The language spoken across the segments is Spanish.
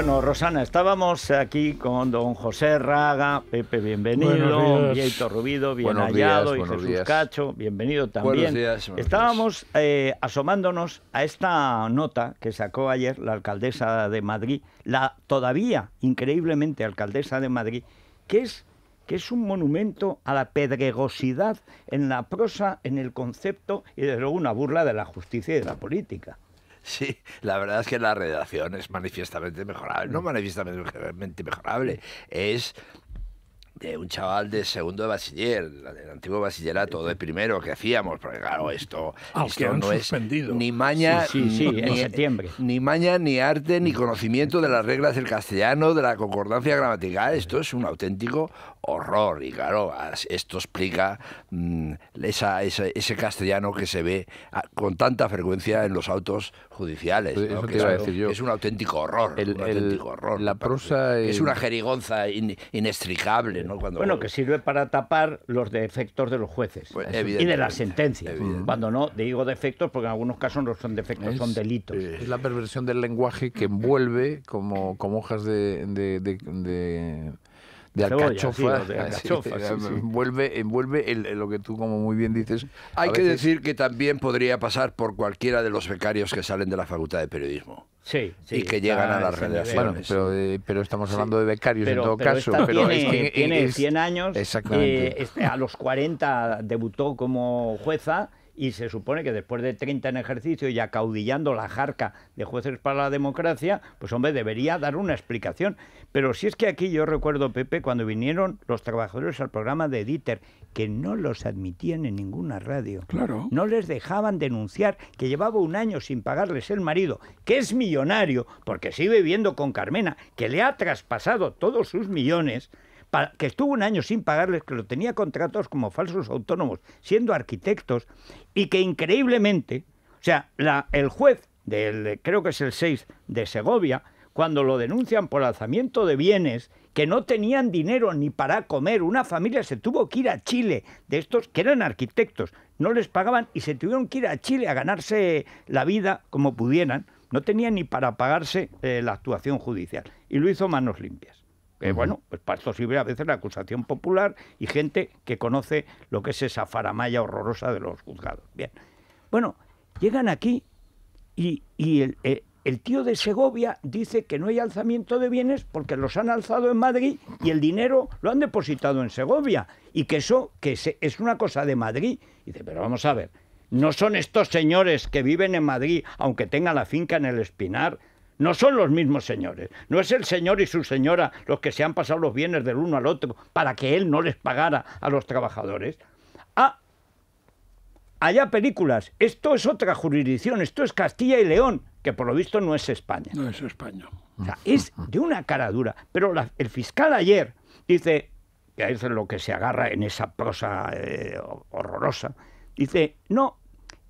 Bueno, Rosana, estábamos aquí con don José Raga, Pepe, bienvenido, Vieito Rubido, bien Buenos hallado, días, y Jesús días. Cacho, bienvenido también. Buenos días, buenos estábamos eh, asomándonos a esta nota que sacó ayer la alcaldesa de Madrid, la todavía increíblemente alcaldesa de Madrid, que es que es un monumento a la pedregosidad en la prosa, en el concepto y desde luego una burla de la justicia y de la política. Sí, la verdad es que la redacción es manifiestamente mejorable. No manifiestamente mejorable, es de un chaval de segundo de bachiller, del antiguo bachillerato, de primero que hacíamos, porque claro, esto, Ah, esto no es suspendido. ni maña, Sí, sí, sí, ni, en septiembre. ni maña, ni arte, ni conocimiento de las reglas del castellano, de la concordancia gramatical. Esto es un auténtico horror. Y claro, esto explica mm, esa, esa- ese castellano que se ve ah, con tanta frecuencia en los autos judiciales. Pues Que te iba a es- decir yo. Es un auténtico horror. El- un el- auténtico horror. la prosa Es una jerigonza in- inextricable. ¿no? Cuando, Bueno, que sirve para tapar los defectos de los jueces Pues, y de las sentencias. Cuando no, digo defectos porque en algunos casos no son defectos, son delitos. Es la perversión del lenguaje que envuelve como, como hojas de, de, de, de- de alcachofa. Envuelve, envuelve el- lo que tú, como muy bien dices. Hay que veces- decir que también podría pasar por cualquiera de los becarios que salen de la Facultad de Periodismo. Sí, sí, y que llegan a las redacciones. Bueno, pero, eh, pero estamos hablando de becarios pero, en todo pero caso. esta pero tiene, es que tiene es- 100 años. Exactamente. eh, este, a los 40 debutó como jueza y se supone que después de 30 en ejercicio y acaudillando la jarca de jueces para la democracia, pues hombre, debería dar una explicación. Pero si es que aquí yo recuerdo, Pepe, cuando vinieron los trabajadores al programa de Dieter, que no los admitían en ninguna radio. Claro. No les dejaban denunciar que llevaba un año sin pagarles el marido, que es millonario, porque sigue viviendo con Carmena, que le ha traspasado todos sus millones, que estuvo un año sin pagarles, que lo tenía contratados como falsos autónomos, siendo arquitectos, y que increíblemente, o sea, el juez del, creo que es el 6 de Segovia, cuando lo denuncian por alzamiento de bienes, que no tenían dinero ni para comer, una familia se tuvo que ir a Chile, de estos que eran arquitectos, no les pagaban y se tuvieron que ir a Chile a ganarse la vida como pudieran, no tenían ni para pagarse eh, la actuación judicial, y lo hizo manos limpias. Eh, Bueno, pues para esto sirve a veces la acusación popular y gente que conoce lo que es esa faramaya horrorosa de los juzgados. Bien. Bueno, llegan aquí y, y el, eh, el tío de Segovia dice que no hay alzamiento de bienes porque los han alzado en Madrid y el dinero lo han depositado en Segovia y que eso que se- es una cosa de Madrid. Y dice, pero vamos a ver, no son estos señores que viven en Madrid aunque tengan la finca en el Espinar. No son los mismos señores. No es el señor y su señora los que se han pasado los bienes del uno al otro para que él no les pagara a los trabajadores. Ah, Allá películas. Esto es otra jurisdicción. Esto es Castilla y León, que por lo visto no es España. No es España. O sea, es de una cara dura. Pero la- el fiscal ayer dice, que es lo que se agarra en esa prosa eh, horrorosa, dice, no,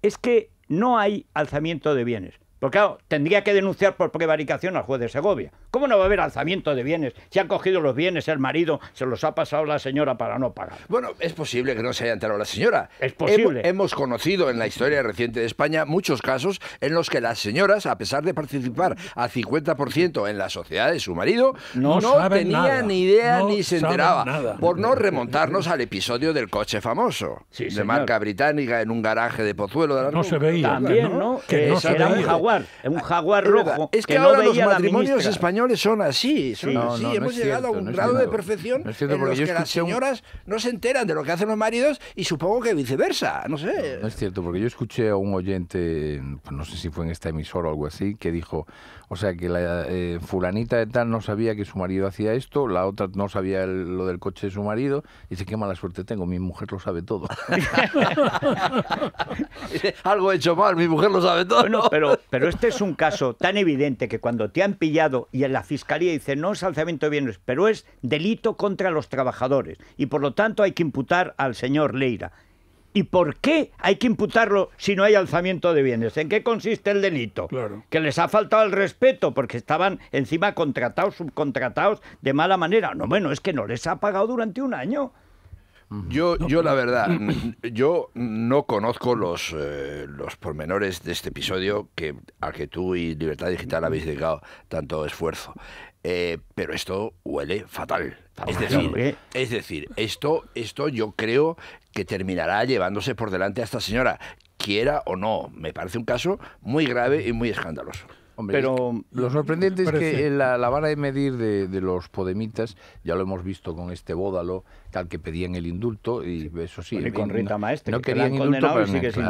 es que no hay alzamiento de bienes. Porque claro, tendría que denunciar por prevaricación al juez de Segovia. ¿Cómo no va a haber alzamiento de bienes? Si han cogido los bienes el marido, se los ha pasado la señora para no pagar. Bueno, es posible que no se haya enterado la señora. Es posible. Hemo- hemos conocido en la historia reciente de España muchos casos en los que las señoras, a pesar de participar al 50% en la sociedad de su marido, No no, tenía nada. ni idea No ni se saben enteraba. nada. Por no remontarnos al episodio del coche famoso, Sí, de señor. marca británica en un garaje de Pozuelo de la No se veía. También, ¿no? Que Que no se era un jaguar, un jaguar rojo. Es que, no ahora los veía la matrimonios ministra. Españoles son así. Son Sí. No, así. no, no Hemos llegado cierto, a un grado de cierto. perfección cierto, en porque los yo que las un- señoras no se enteran de lo que hacen los maridos y supongo que viceversa. No sé. No es cierto, porque yo escuché a un oyente, pues no sé si fue en esta emisora o algo así, que dijo, o sea, que la eh, fulanita de tal no sabía que su marido hacía esto, la otra no sabía el- lo del coche de su marido, y dice, qué mala suerte tengo, mi mujer lo sabe todo. Algo he hecho mal, mi mujer lo sabe todo. Bueno, pero, pero este es un caso tan evidente que cuando te han pillado y en la fiscalía dice no es alzamiento de bienes, pero es delito contra los trabajadores y por lo tanto hay que imputar al señor Leira. ¿Y por qué hay que imputarlo si no hay alzamiento de bienes? ¿En qué consiste el delito? Claro. Que les ha faltado el respeto porque estaban encima contratados, subcontratados de mala manera. No, bueno, es que no les ha pagado durante un año. Yo, yo la verdad, yo no conozco los, eh, los pormenores de este episodio que, a que tú y Libertad Digital habéis dedicado tanto esfuerzo. Eh, pero esto huele fatal. Es decir, es decir, esto, esto yo creo que terminará llevándose por delante a esta señora, quiera o no. Me parece un caso muy grave y muy escandaloso pero lo sorprendente es que la, vara de medir de, los podemitas, ya lo hemos visto con este bódalo, tal que pedían el indulto, y eso sí. y con Rita Maestre, no, querían indulto, pero y sigue sin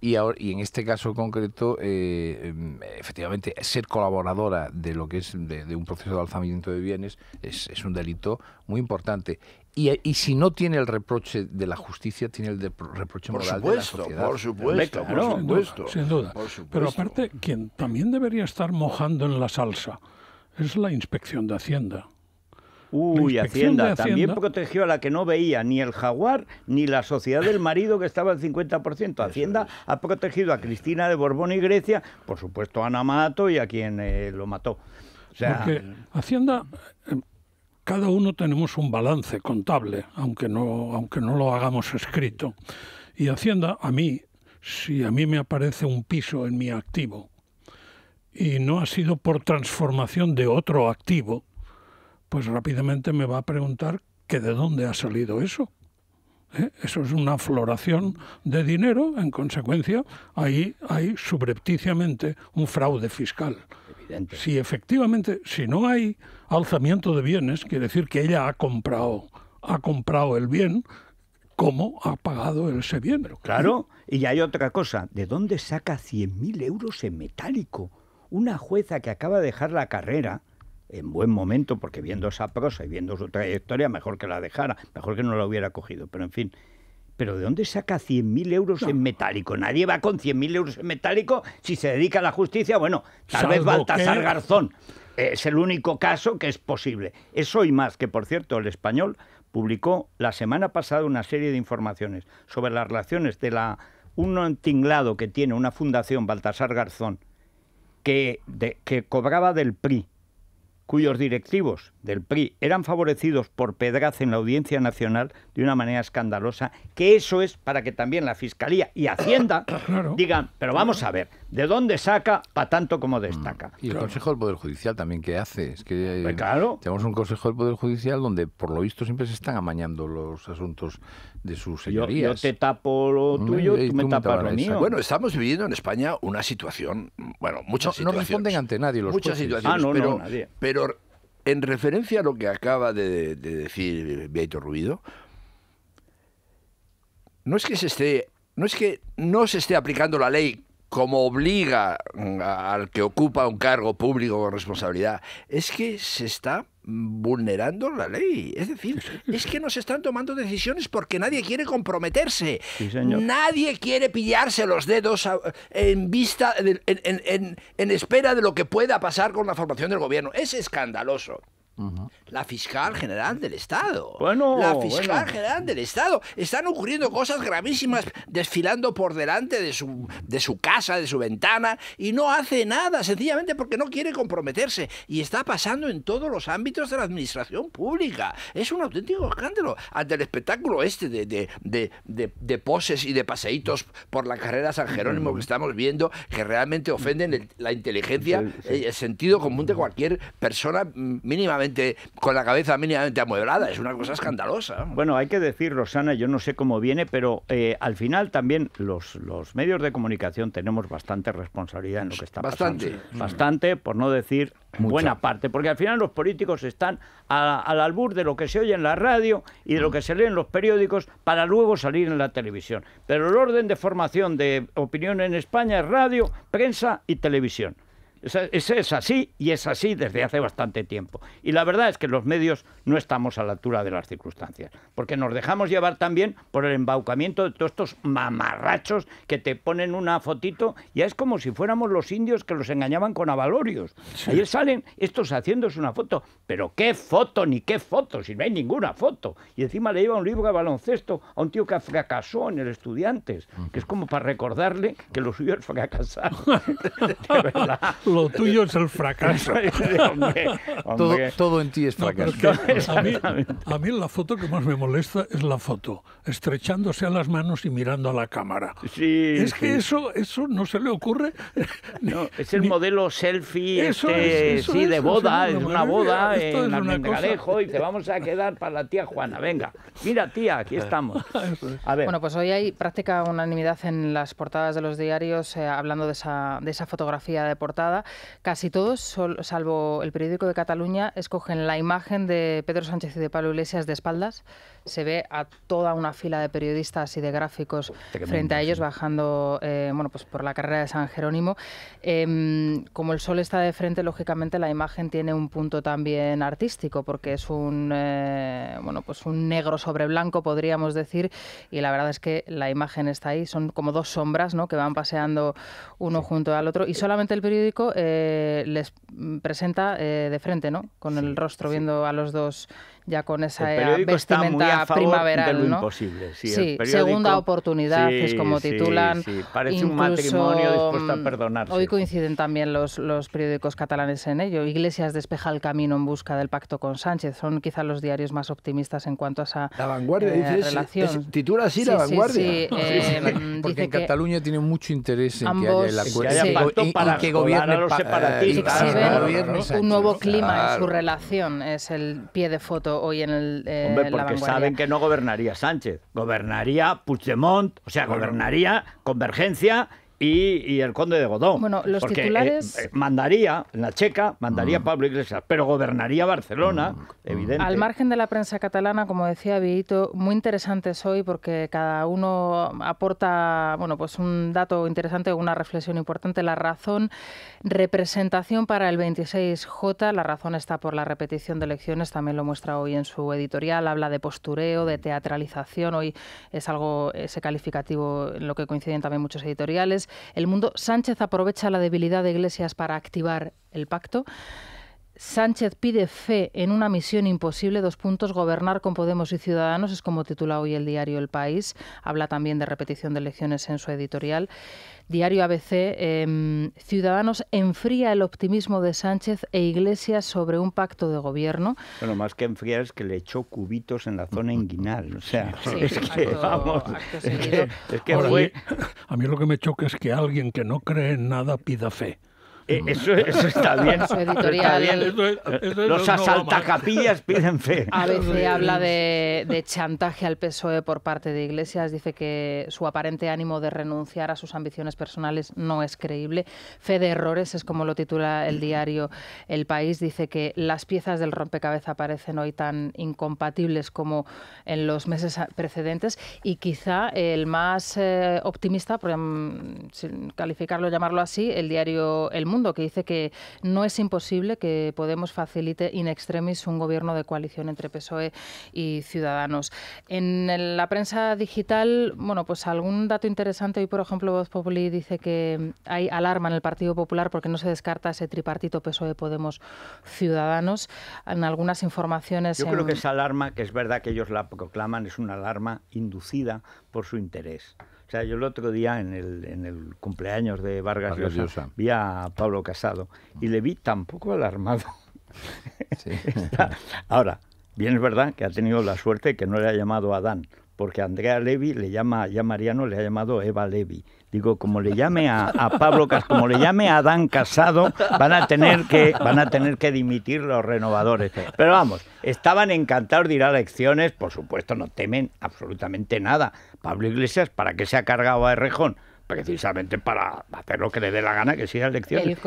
y, y en este caso concreto, eh, em, efectivamente, ser colaboradora de lo que es de, un proceso de alzamiento de bienes es, es un delito muy importante. Y, si no tiene el reproche de la justicia, tiene el reproche moral de la sociedad. Por supuesto, por supuesto. Sin duda. Pero aparte, quien también debería estar mojando en la salsa es la inspección de Hacienda. Uy, Hacienda, también protegió a la que no veía ni el jaguar ni la sociedad del marido que estaba al 50%. Hacienda ha protegido a Cristina de Borbón y Grecia, por supuesto a Ana Mato y a quien eh, lo mató. O sea, Porque Hacienda eh, cada uno tenemos un balance contable, aunque no, aunque no lo hagamos escrito. Y Hacienda, a mí, si a mí me aparece un piso en mi activo y no ha sido por transformación de otro activo, pues rápidamente me va a preguntar que de dónde ha salido eso. ¿Eh? Eso es una floración de dinero, en consecuencia, ahí hay subrepticiamente un fraude fiscal. Si efectivamente, si no hay alzamiento de bienes, quiere decir que ella ha comprado, ha comprado el bien, ¿cómo ha pagado ese bien? claro, y hay otra cosa, ¿de dónde saca 100.000 euros en metálico? Una jueza que acaba de dejar la carrera, en buen momento, porque viendo esa prosa y viendo su trayectoria, mejor que la dejara, mejor que no la hubiera cogido, pero en fin, ¿Pero de dónde saca 100.000 euros en metálico? Nadie va con 100.000 euros en metálico si se dedica a la justicia. Bueno, tal vez Baltasar Garzón. Es el único caso que es posible. Eso y más, que por cierto, el español publicó la semana pasada una serie de informaciones sobre las relaciones de la un tinglado que tiene una fundación, Baltasar Garzón, que, que cobraba del PRI cuyos directivos del PRI eran favorecidos por Pedraz en la Audiencia Nacional de una manera escandalosa, que eso es para que también la Fiscalía y Hacienda digan, pero vamos a ver, ¿de dónde saca para tanto como destaca? Mm. Y el Consejo del Poder Judicial también, ¿qué hace? Es que pues claro. tenemos un Consejo del Poder Judicial donde, por lo visto, siempre se están amañando los asuntos de sus señorías. Yo, te tapo lo mm, tuyo, y tú, me tapas lo mío. Bueno, estamos viviendo en España una situación, bueno, muchas no, situaciones. No responden ante nadie los Muchas situaciones, ah, pero, pero en referencia a lo que acaba de, decir Beito Ruido, no es que se esté, no es que no se esté aplicando la ley como obliga al que ocupa un cargo público con responsabilidad, es que se está vulnerando la ley. Es decir, es que nos están tomando decisiones porque nadie quiere comprometerse. nadie quiere pillarse los dedos en vista, en, en espera de lo que pueda pasar con la formación del gobierno. Es escandaloso. La fiscal general del Estado. Bueno, la fiscal general del Estado. Están ocurriendo cosas gravísimas desfilando por delante de su, de su casa, de su ventana, y no hace nada, sencillamente porque no quiere comprometerse. Y está pasando en todos los ámbitos de la administración pública. Es un auténtico escándalo. Ante el espectáculo este de, de, de, poses y de paseitos por la carrera San Jerónimo que estamos viendo, que realmente ofenden la inteligencia, el sentido común de cualquier persona mínimamente con la cabeza mínimamente amueblada. Es una cosa escandalosa. Bueno, hay que decir, Rosana, yo no sé cómo viene, pero eh, al final también los, los medios de comunicación tenemos bastante responsabilidad en lo que está pasando. Bastante. Bastante, por no decir buena parte, porque al final los políticos están al albur de lo que se oye en la radio y de lo que se lee en los periódicos para luego salir en la televisión. Pero el orden de formación de opinión en España es radio, prensa y televisión. Ese es así y es así desde hace bastante tiempo. Y la verdad es que los medios no estamos a la altura de las circunstancias, porque nos dejamos llevar también por el embaucamiento de todos estos mamarrachos que te ponen una fotito, ya es como si fuéramos los indios que los engañaban con avalorios. Ahí salen estos haciéndose una foto, pero qué foto ni qué foto, si no hay ninguna foto. Y encima le lleva un libro de baloncesto a un tío que fracasó en el Estudiantes, que es como para recordarle que lo suyo es fracasar. de verdad. Lo tuyo es el fracaso. Hombre, Todo, hombre. todo en ti es fracaso. a, mí, a mí la foto que más me molesta es la foto, estrechándose a las manos y mirando a la cámara. Sí, es que eso, eso no se le ocurre. No, es el ni- modelo selfie Eso este, es, eso sí, es, de boda, es una una boda en es una Almendralejo cosa- y te vamos a quedar para la tía Juana. Venga, mira tía, aquí estamos. A ver, Bueno, pues hoy hay práctica unanimidad en las portadas de los diarios eh, hablando de esa, de esa fotografía de portada. Casi todos, salvo el periódico de Cataluña, escogen la imagen de Pedro Sánchez y de Pablo Iglesias de espaldas. Se ve a toda una fila de periodistas y de gráficos Tremendo, frente a ellos sí. bajando eh, bueno, pues por la carrera de San Jerónimo. Em, como el sol está de frente, lógicamente la imagen tiene un punto también artístico, porque es un, eh, bueno, pues un negro sobre blanco, podríamos decir, y la verdad es que la imagen está ahí, son como dos sombras ¿no? que van paseando uno junto al otro, y solamente el periódico eh, les presenta de frente, ¿no? con el rostro viendo a los dos ya con esa el eh, periódico está muy vestimenta a favor primaveral. de lo ¿no? imposible. Sí, segunda oportunidad es como sí, titulan. sí, Parece un Incluso, matrimonio dispuesto a perdonarse. Hoy coinciden también los, los periódicos catalanes en ello. Iglesias despeja el camino en busca del pacto con Sánchez. Son quizá los diarios más optimistas en cuanto a esa La vanguardia, eh, dices, relación. es- titula así Sí, la sí, vanguardia. sí, eh, Porque dice en que Cataluña tiene mucho interés en que haya el que acuerdo. haya y pacto y- y para que escolar gobierne los pa- eh, separatistas. que un nuevo clima en su relación. Es el pie de foto hoy en el eh, Hombre, porque saben que no gobernaría Sánchez, gobernaría Puigdemont, o sea, gobernaría Convergencia y, y el conde de Godó. Bueno, los Porque, eh, titulares- eh, mandaría, en la checa, mandaría Mm. Pablo Iglesias, pero gobernaría Barcelona, evidente. Al margen de la prensa catalana, como decía Vito, muy interesantes hoy porque cada uno aporta, bueno, pues un dato interesante, una reflexión importante. La razón, representación para el 26J. La razón está por la repetición de elecciones, también lo muestra hoy en su editorial. Habla de postureo, de teatralización. Hoy es algo, ese calificativo en lo que coinciden también muchos editoriales. El mundo, Sánchez aprovecha la debilidad de Iglesias para activar el pacto. Sánchez pide fe en una misión imposible, dos puntos, gobernar con Podemos y Ciudadanos, es como titula hoy el diario El País. Habla también de repetición de elecciones en su editorial. Diario ABC, em, Ciudadanos enfría el optimismo de Sánchez e Iglesias sobre un pacto de gobierno. Bueno, más que enfriar es que le echó cubitos en la zona inguinal. O sea, Sí, es que, acto- vamos, acto es que, es que Ahora, fue... a, mí, a mí lo que me choca es que alguien que no cree en nada pida fe. Eh, eso, eso está bien. Su está editorial- bien. Eso es- eso Los no va mal. asaltacapillas piden fe. ABC habla de, de chantaje al PSOE por parte de Iglesias. Dice que su aparente ánimo de renunciar a sus ambiciones personales no es creíble. Fe de errores es como lo titula el diario El País. Dice que las piezas del rompecabezas parecen hoy tan incompatibles como en los meses a- precedentes y quizá el más eh, optimista, por sin calificarlo, llamarlo así, el diario El Mundo, que dice que no es imposible que Podemos facilite in extremis un gobierno de coalición entre PSOE y Ciudadanos. En la prensa digital, bueno, pues algún dato interesante. Hoy, por ejemplo, Voz Populi dice que hay alarma en el Partido Popular porque no se descarta ese tripartito PSOE, Podemos, Ciudadanos. En algunas informaciones... Yo creo que esa alarma, que es verdad que ellos la proclaman, es una alarma inducida por su interés. O sea, yo el otro día en el, en el cumpleaños de Vargas, Vargas Llosa, Llosa. vi a Pablo Casado y le vi tan poco alarmado. Sí. Ahora, bien es verdad que ha tenido la suerte que no le ha llamado Adán, porque Andrea Levy le llama, ya Mariano le ha llamado Eva Levy. Digo, como le llame a, a Pablo como le llame a Adán Casado, van a tener que, van a tener que dimitir los renovadores. Pero vamos, estaban encantados de ir a elecciones, por supuesto, no temen absolutamente nada. Pablo Iglesias, ¿para qué se ha cargado a Errejón? Precisamente para hacer lo que le dé la gana, que siga elecciones.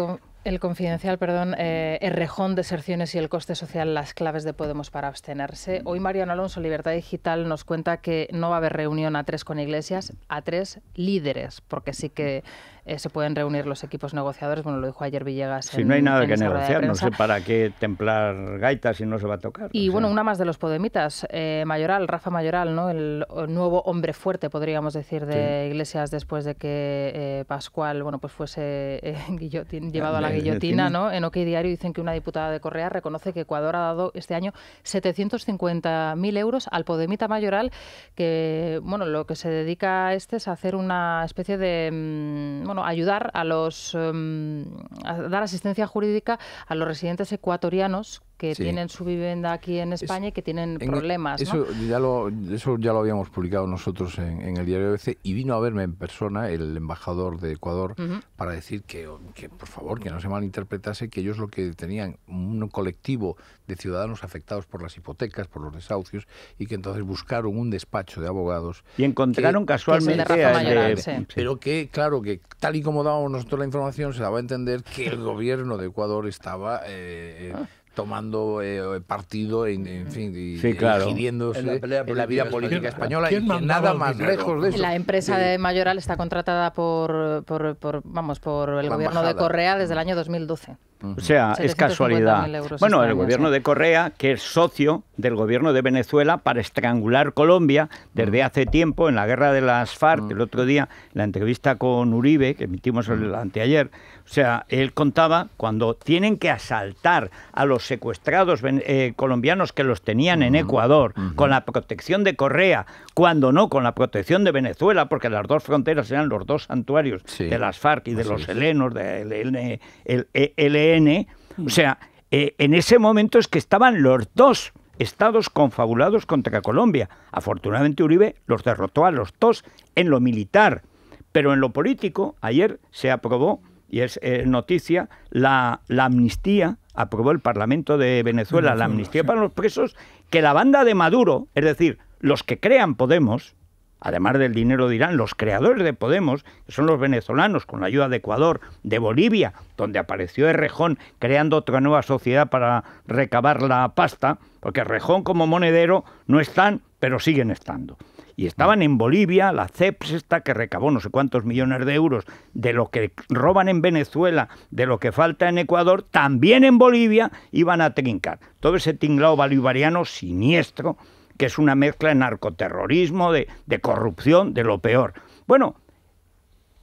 El, co- el confidencial, perdón, eh, Errejón, deserciones y el coste social, las claves de Podemos para abstenerse. Hoy Mariano Alonso, Libertad Digital, nos cuenta que no va a haber reunión a tres con Iglesias, a tres líderes, porque sí que eh, se pueden reunir los equipos negociadores. Bueno, lo dijo ayer Villegas. Si en- no hay nada que negociar, no sé para qué templar gaitas si no se va a tocar. Y o bueno, una más de los Podemitas, eh, Mayoral, Rafa Mayoral, ¿no? el, el nuevo hombre fuerte, podríamos decir, de Iglesias después de que eh, Pascual bueno, pues fuese eh, llevado a la guillotina. guillotina. ¿no? En OK Diario dicen que una diputada de Correa reconoce que Ecuador ha dado este año 750.000 euros al Podemita Mayoral, que bueno, lo que se dedica a este es a hacer una especie de, mm, bueno, ayudar a los, em, a dar asistencia jurídica a los residentes ecuatorianos que Sí. tienen su vivienda aquí en España y que tienen En- problemas. ¿no? Eso, ya lo, eso ya lo habíamos publicado nosotros en, en el diario ABC y vino a verme en persona el embajador de Ecuador para decir que, que, por favor, que no se malinterpretase, que ellos lo que tenían un colectivo de ciudadanos afectados por las hipotecas, por los desahucios, y que entonces buscaron un despacho de abogados Y encontraron Que- casualmente Que es el de Mayoral, sí. Pero que, claro, que tal y como dábamos nosotros la información, se daba a entender que el gobierno de Ecuador estaba eh, eh, tomando eh, partido, en, en fin, y, Sí, claro. En la pelea en la vida política española. española, ¿Quién y nada más dinero? lejos de eso. La empresa de- de Mayoral está contratada por, por, por, vamos, por el La gobierno de. Correa desde el año 2012. O sea, es 750.000 casualidad. Bueno, este el gobierno sí. de Correa, que es socio del gobierno de Venezuela para estrangular Colombia desde hace tiempo en la guerra de las FARC, el otro día, en la entrevista con Uribe, que emitimos el anteayer, o sea, él contaba cuando tienen que asaltar a los secuestrados eh, colombianos que los tenían en Ecuador con la protección de Correa, cuando no con la protección de Venezuela, porque las dos fronteras eran los dos santuarios Sí. de las FARC y de Así los es. helenos, del ELN, el ELN. O sea, eh, en ese momento es que estaban los dos estados confabulados contra Colombia. Afortunadamente Uribe los derrotó a los dos en lo militar, pero en lo político ayer se aprobó y es eh, noticia la, la amnistía aprobó el Parlamento de Venezuela la amnistía sí. para los presos que la banda de Maduro, es decir, los que crean Podemos, además del dinero de Irán, los creadores de Podemos, que son los venezolanos, con la ayuda de Ecuador, de Bolivia, donde apareció Errejón creando otra nueva sociedad para recabar la pasta, porque Errejón como monedero no están, pero siguen estando. Y estaban en Bolivia, la CEPS esta que recabó no sé cuántos millones de euros de lo que roban en Venezuela, de lo que falta en Ecuador, también en Bolivia iban a trincar. Todo ese tinglao bolivariano siniestro que es una mezcla de narcoterrorismo, de, de corrupción, de lo peor. Bueno,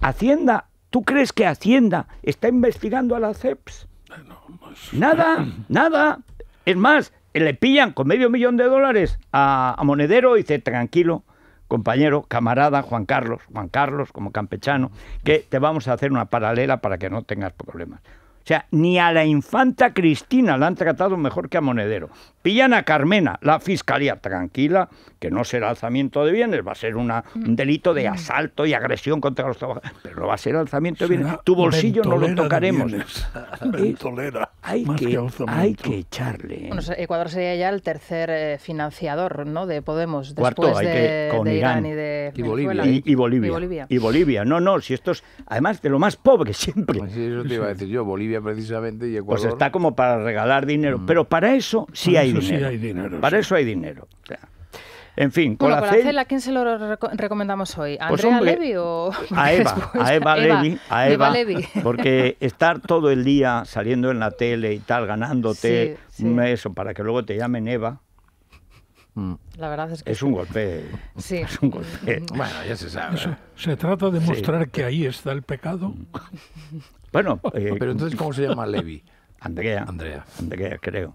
Hacienda, ¿tú crees que Hacienda está investigando a la CEPS? Nada, nada. Es más, le pillan con medio millón de dólares a, a Monedero y dice, tranquilo, compañero, camarada Juan Carlos, Juan Carlos como campechano, que te vamos a hacer una paralela para que no tengas problemas. O sea, ni a la infanta Cristina la han tratado mejor que a Monedero. Pillan a Carmena, la fiscalía tranquila, que no será alzamiento de bienes, va a ser una- un delito de asalto y agresión contra los trabajadores, pero no va a ser alzamiento de bienes. Será Tu bolsillo no lo tocaremos. Ventolera, Hay que, hay que echarle. Bueno, Ecuador sería ya el tercer eh, financiador ¿no? de Podemos Cuarto, después hay de, que- con de Irán. Irán. y de Y. Bolivia. Y, y Bolivia. Y Bolivia. Y Bolivia. No, no, si esto es, además de lo más pobre siempre. Pues sí, eso te iba a decir yo, Bolivia precisamente y Pues Ecuador. está como para regalar dinero. Pero para eso sí Para hay eso sí dinero. hay dinero, Para sí. eso hay dinero. O sea, en fin, con Bueno, la con la CEL, CEL, ¿a quién se lo reco- recomendamos hoy? ¿A Pues, Andrea hombre, Levy o...? a Eva, después- a Eva Levy, a Eva, Levy. porque estar todo el día saliendo en la tele y tal, ganándote Sí, sí. eso para que luego te llamen Eva, Mm. La verdad es que es sí. un golpe. Sí. Es un golpe. Bueno, ya se sabe. Eso, se trata de mostrar que ahí está el pecado. Bueno, eh, Pero entonces, ¿cómo se llama Levi? Andrea. Andrea. Andrea, creo.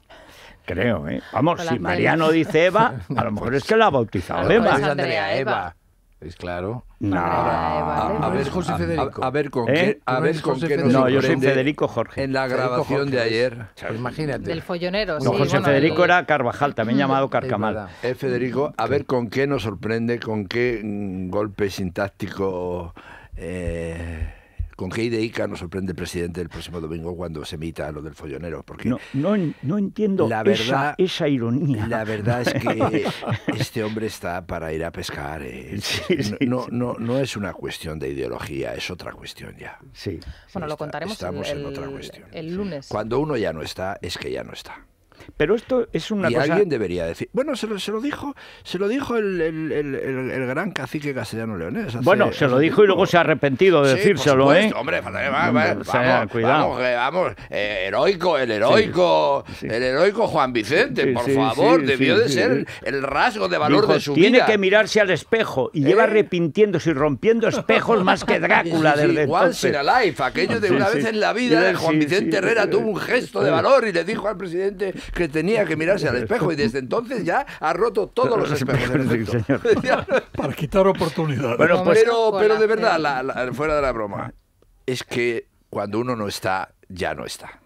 Creo, ¿eh? Vamos, Hola, si. Mariano dice Eva, a lo mejor es que la ha bautizado A Eva. es Andrea Eva. Es claro. No, A, a Levy. ver, José a- Federico. A, a ver con ¿Eh? qué, a ¿Tú no ver con José qué nos? No, yo soy Federico Jorge. En la grabación de ayer, Pues imagínate. Del follonero, No, sí. José bueno, Federico el- era Carvajal, también llamado Es Carcamal. verdad. eh, Federico, a ver con qué nos sorprende, con qué mm, golpe sintáctico, eh, con qué ideica nos sorprende el presidente el próximo domingo cuando se emita lo del follonero. Porque No, no, no entiendo La esa, verdad- esa ironía. La verdad es que este hombre está para ir a pescar. eh. Sí, sí, no, no, no, no es una cuestión de ideología, es otra cuestión ya. Sí. Bueno, lo Está- contaremos estamos el, en otra cuestión. el lunes. Cuando uno ya no está, es que ya no está. Pero esto es una y cosa... alguien debería decir. Bueno, se lo, se lo dijo, se lo dijo el, el- el- el- gran cacique castellano leonés. hace- Bueno, se lo dijo y luego tiempo. se ha arrepentido de Sí, decírselo, por ¿eh? Hombre, va- vamos, cuidado. vamos, eh, vamos, eh, heroico, el heroico, sí. el heroico Juan Vicente, Sí, por sí, favor, sí, debió sí, de sí. ser el rasgo de valor Dijo, de su tiene vida. que mirarse al espejo y lleva ¿Eh? arrepintiéndose y rompiendo espejos más que Drácula Sí, sí, desde once entonces. in a life, aquello de Sí, una sí. vez en la vida, Sí, Juan sí, Vicente sí. Herrera tuvo un gesto de valor y le dijo al presidente que tenía que mirarse al espejo y desde entonces ya ha roto todos los espejos. en Sí, efecto. Para quitar oportunidades. Bueno, pues- pero, pero de verdad, la- la- fuera de la broma. es que cuando uno no está, ya no está.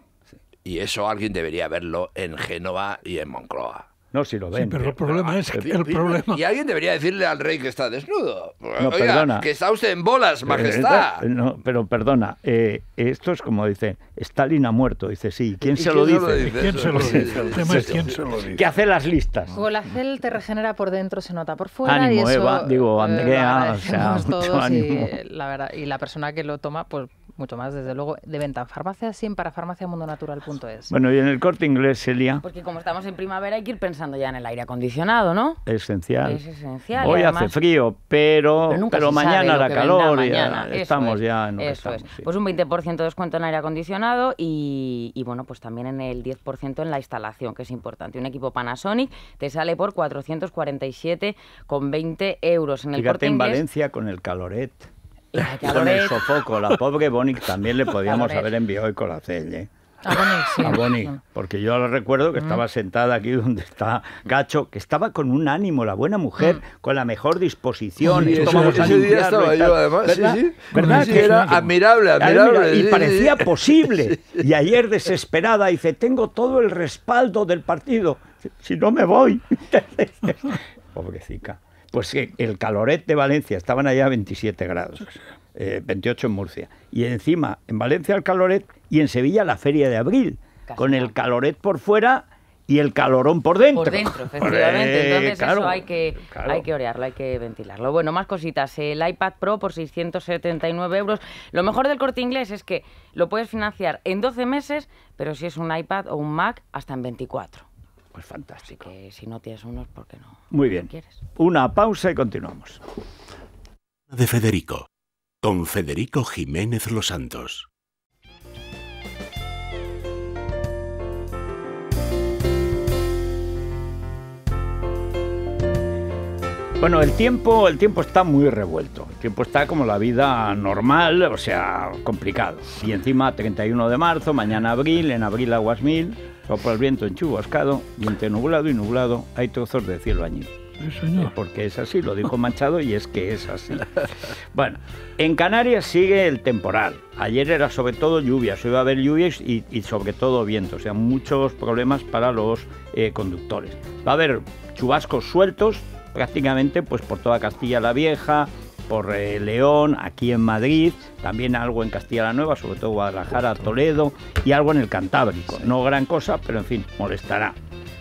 Y eso alguien debería verlo en Génova y en Moncloa. No, si lo ven. Sí, pero el problema es que el problema... Y alguien debería decirle al rey que está desnudo. No, Oiga, perdona. que está usted en bolas, majestad. Eh, no, pero perdona, eh, esto es como dice, Stalin ha muerto. Dice, sí, ¿quién ¿Y se quién lo dice? dice? ¿Quién se lo dice? El sí, tema sí, es sí. quién se lo dice. Que hace las listas. Golacel te regenera por dentro, se nota por fuera. y Ánimo, eso, Eva, digo, eh, Andrea, o sea, todos ánimo. Y, la verdad, y la persona que lo toma, pues mucho más, desde luego, de venta en farmacia, siempre para farmaciamundonatural.es. Bueno, y en el corte inglés, Celia, Porque como estamos en primavera hay que ir pensando ya en el aire acondicionado, ¿no? esencial. Es esencial. Hoy hace frío, pero, Pero nunca pero mañana que calor ya mañana. Eso estamos es, ya en lo que Eso estamos. es. sí. Pues un 20% de descuento en aire acondicionado y, y, bueno, pues también en el 10% en la instalación, que es importante. Un equipo Panasonic te sale por 447,20 euros. En el Fíjate Corte en Inglés- Valencia con el caloret. Y Con el sofoco. La pobre Bonic también le podíamos haber enviado el colacel, ¿eh? Ah, bueno, sí. A Bonic, porque yo lo recuerdo que estaba sentada aquí donde está Gacho, que estaba con un ánimo, la buena mujer, con la mejor disposición. Sí, ese- a ese día estaba yo, además, sí, ¿Verdad? sí. ¿Verdad? Sí, Que- era admirable, Admira- admirable, Y sí, parecía sí. posible. Y ayer desesperada dice, tengo todo el respaldo del partido. Si no me voy. Pobrecita. Pues que el caloret de Valencia estaban allá a 27 grados. eh, 28 en Murcia. Y encima, en Valencia el caloret y en Sevilla la feria de abril. Casi con el caloret por fuera y el calorón por dentro. Por dentro, efectivamente. Entonces claro, eso hay que, claro. hay que orearlo, hay que ventilarlo. Bueno, más cositas. El iPad Pro por 679 euros. Lo mejor del corte inglés es que lo puedes financiar en 12 meses, pero si es un iPad o un Mac, hasta en 24. Pues fantástico. Que si no tienes unos, ¿por qué no? Muy bien. quieres? Una pausa y continuamos. de Federico, con Federico Jiménez Los Santos. Bueno, el tiempo, el tiempo está muy revuelto. El tiempo está como la vida normal, o sea, complicado. Y encima 31 de marzo, mañana abril, en abril aguas mil, sopla el viento en chubascado y entre nublado y nublado hay trozos de cielo añil. Señor. Porque es así, lo dijo Manchado y es que es así. Bueno, en Canarias sigue el temporal. Ayer era sobre todo lluvias, hoy va a haber lluvias y, y sobre todo viento, o sea, muchos problemas para los eh, conductores. Va a haber chubascos sueltos prácticamente pues por toda Castilla la Vieja, por eh, León, aquí en Madrid, también algo en Castilla la Nueva, sobre todo Guadalajara, Toledo y algo en el Cantábrico. No gran cosa, pero en fin, molestará.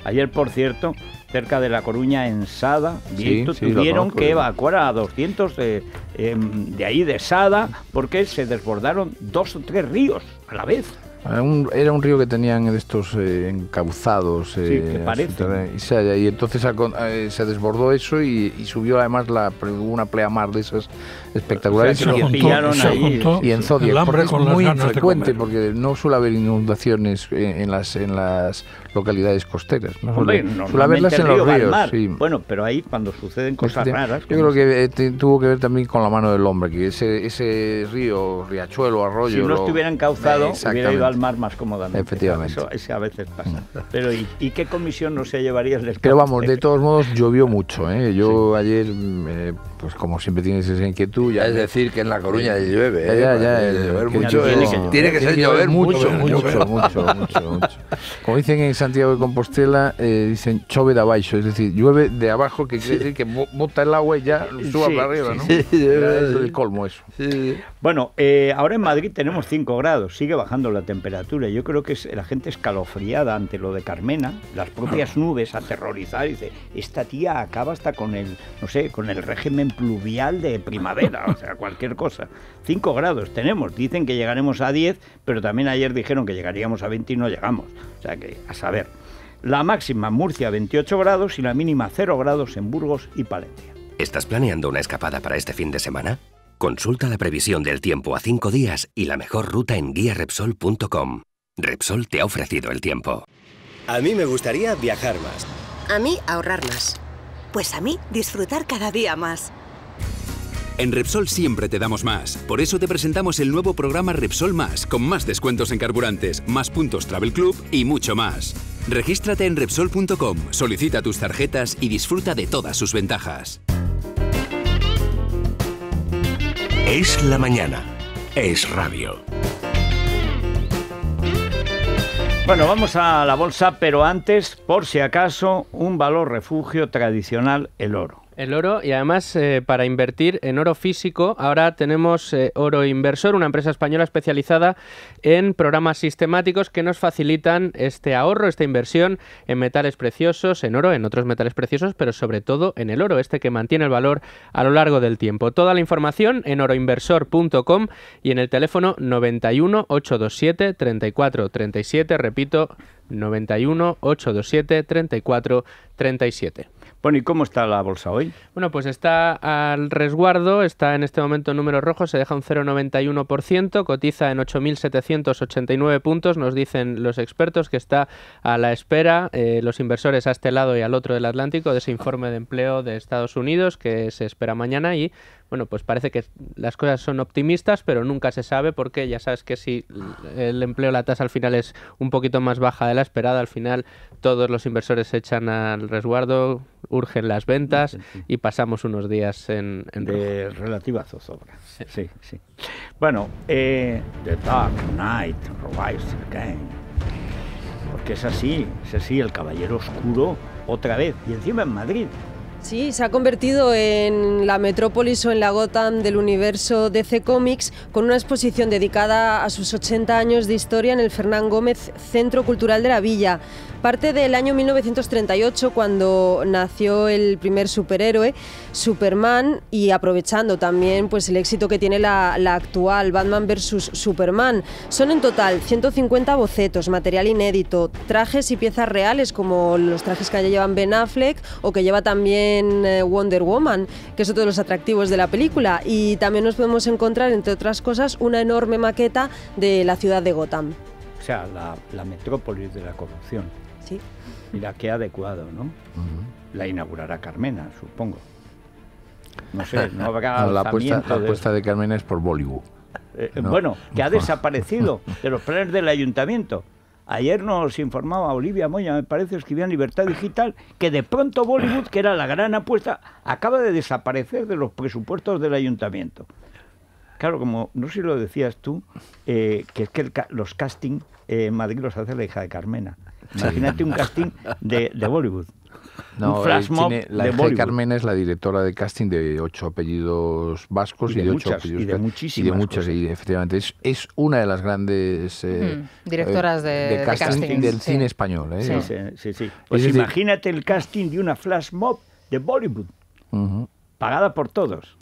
Ayer, por cierto, cerca de La Coruña, en Sada, Sí, sí, tuvieron que evacuar a 200 de, em, de ahí de Sada porque se desbordaron dos o tres ríos a la vez. Era un, era un río que tenían estos eh, encauzados. eh, que parecen. subterráneos. Y, se- y entonces eh, se desbordó eso y, y subió además la, una pleamar de esas espectaculares. O sea, que Y- pillaron ahí. juntó y en Zodiac, el hambre porque es muy infrecuente, porque no suele haber inundaciones en, en las en las localidades costeras. No Hombre, suele, haberlas en río los ríos. mar. sí. Bueno, pero ahí cuando suceden cosas Este, raras. Yo creo que eh, te- tuvo que ver también con la mano del hombre, que ese, ese río, riachuelo, arroyo... si no lo- estuviera encauzado, hubiera ido al mar más cómodamente. Efectivamente. Eso, a veces pasa. Pero ¿y, y qué comisión no se llevaría el Pero vamos, de todos modos llovió mucho. ¿eh? Yo ayer, mm, eh, pues como siempre tienes esa inquietud, ya Es decir, que en La Coruña llueve. Ya, ¿eh? ya, ya, Porque el- llover que mucho tiene que- tiene que ser llover mucho. mucho, mucho, mucho, mucho. Como dicen en Santiago de Compostela, eh, dicen chove de abajo, es decir, llueve de abajo, que quiere decir que bo- bota el agua y ya suba Sí, para arriba, ¿no? sí. Es el colmo eso. Sí. Bueno, eh, ahora en Madrid tenemos 5 grados, sigue bajando la temperatura. Yo creo que es, la gente escalofriada ante lo de Carmena, las propias nubes aterrorizar y dice, esta tía acaba hasta con el, no sé, con el régimen pluvial de primavera, o sea, cualquier cosa. 5 grados tenemos, dicen que llegaremos a 10, pero también ayer dijeron que llegaríamos a 20 y no llegamos. O sea que, a saber. La máxima en Murcia 28 grados y la mínima 0 grados en Burgos y Palencia. ¿Estás planeando una escapada para este fin de semana? Consulta la previsión del tiempo a 5 días y la mejor ruta en guiarepsol.com. Repsol te ha ofrecido el tiempo. A mí me gustaría viajar más. A mí, ahorrar más. Pues a mí, disfrutar cada día más. En Repsol siempre te damos más. Por eso te presentamos el nuevo programa Repsol Más, con más descuentos en carburantes, más puntos Travel Club y mucho más. Regístrate en Repsol.com, solicita tus tarjetas y disfruta de todas sus ventajas. Es la mañana. es radio. Bueno, vamos a la bolsa, pero antes, por si acaso, un valor refugio tradicional, el oro. El oro y además eh, para invertir en oro físico, ahora tenemos eh, Oro Inversor, una empresa española especializada en programas sistemáticos que nos facilitan este ahorro, esta inversión en metales preciosos, en oro, en otros metales preciosos, pero sobre todo en el oro, este que mantiene el valor a lo largo del tiempo. Toda la información en oroinversor.com y en el teléfono 91 827 34 37, repito, 91 827 34 37. Bueno, ¿y cómo está la bolsa hoy? Bueno, pues está al resguardo, está en este momento en números rojos, se deja un 0,91%, cotiza en 8.789 puntos, nos dicen los expertos que está a la espera, eh, los inversores a este lado y al otro del Atlántico, de ese informe de empleo de Estados Unidos que se espera mañana y bueno, pues parece que las cosas son optimistas, pero nunca se sabe porque ya sabes que si el empleo, la tasa al final es un poquito más baja de la esperada, al final todos los inversores se echan al resguardo, urgen las ventas y pasamos unos días en, en de relativa zozobra. Sí, sí. Bueno, eh, The Dark Knight Rise Again. Porque es así, es así, el Caballero Oscuro otra vez, y encima en Madrid. Sí, se ha convertido en la metrópolis o en la Gotham del universo DC Comics con una exposición dedicada a sus 80 años de historia en el Fernán Gómez Centro Cultural de la Villa. Parte del año 1938 cuando nació el primer superhéroe, Superman, y aprovechando también pues, el éxito que tiene la, actual Batman vs. Superman. Son en total 150 bocetos, material inédito, trajes y piezas reales como los trajes que llevan Ben Affleck o que lleva también eh, Wonder Woman, que es otro de los atractivos de la película. Y también nos podemos encontrar, entre otras cosas, una enorme maqueta de la ciudad de Gotham. O sea, la, la metrópolis de la corrupción. Sí. Mira qué adecuado, ¿no? La inaugurará Carmena, supongo. No sé, no habrá No, la apuesta, la de- apuesta de Carmena es por Bollywood. Eh, No. Bueno, que ha desaparecido de los planes del ayuntamiento. Ayer nos informaba Olivia Moya, me parece, escribía en Libertad Digital, que de pronto Bollywood, que era la gran apuesta, acaba de desaparecer de los presupuestos del ayuntamiento. Claro, como no sé si lo decías tú, eh, que es que el los castings eh, en Madrid los hace la hija de Carmena. Imagínate un casting de, de Bollywood. No, un flash eh, mob tiene- la de de Bollywood. Carmena es la directora de casting de ocho apellidos vascos Y y, de de, ocho muchas, apellidos y de muchísimas y de muchas, cosas. y efectivamente es, es una de las grandes eh, Ujú, directoras de- de casting del sí. cine español. ¿eh? Sí, ¿no? sí, sí, sí. Pues Es decir- imagínate el casting de una flash mob de Bollywood, Ujú. pagada por todos.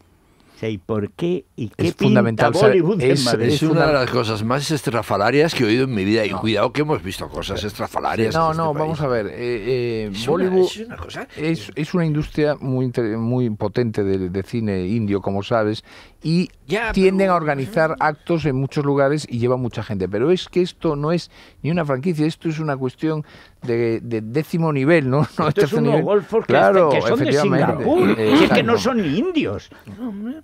O sea, ¿y por qué? ¿Y qué Es fundamental Bollywood es- en Madrid? Es una de las cosas más estrafalarias que he oído en mi vida. Y cuidado que hemos visto cosas estrafalarias. No, en este no, país. vamos a ver. eh, eh, Es una- Bollywood es una cosa- es, es una industria muy muy potente de, de cine indio, como sabes, y Ya, tienden a organizar actos en muchos lugares y lleva mucha gente. Pero es que esto no es ni una franquicia, esto es una cuestión de, de décimo nivel, ¿no? no Esto es nivel. golfos que, Claro, que son de efectivamente. Singapur. Eh, Si es que no son ni indios.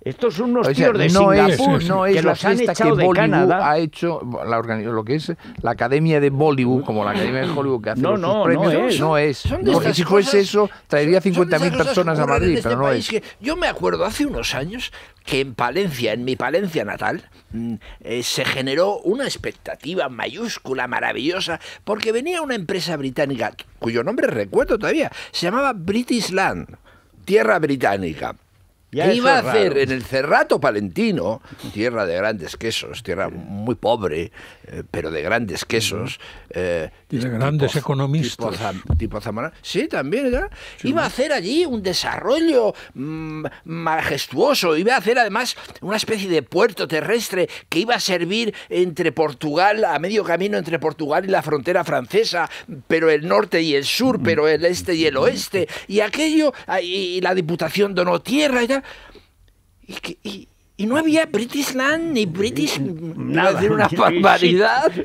Estos son unos O sea, tíos de no es, no es que la los han fiesta echado que de Bollywood Canadá. ha hecho, la lo que es la Academia de Bollywood, como la Academia de Hollywood que hace No, los sus no, no premios, es. no es. Son Porque si fuese eso, traería son de 50.000 esas cosas personas a Madrid, este pero no es. que yo me acuerdo hace unos años que en Palencia, en mi Palencia natal, mm, eh, se generó una expectativa mayúscula, maravillosa, porque venía una empresa británica, cuyo nombre recuerdo todavía, se llamaba British Land, Tierra Británica. Ya que iba a hacer raro. en el Cerrato Palentino, tierra de grandes quesos, tierra muy pobre, eh, pero de grandes quesos. eh, Y de grandes economistas. Tipo. Sí, también. ¿verdad? Iba a hacer allí un desarrollo mm, majestuoso. Iba a hacer además una especie de puerto terrestre que iba a servir entre Portugal, a medio camino entre Portugal y la frontera francesa, pero el norte y el sur, pero el este y el oeste. Y aquello, ah, y y la Diputación donó tierra y tal. Y, que- y- y no había British Land ni British. Iba a decir una barbaridad.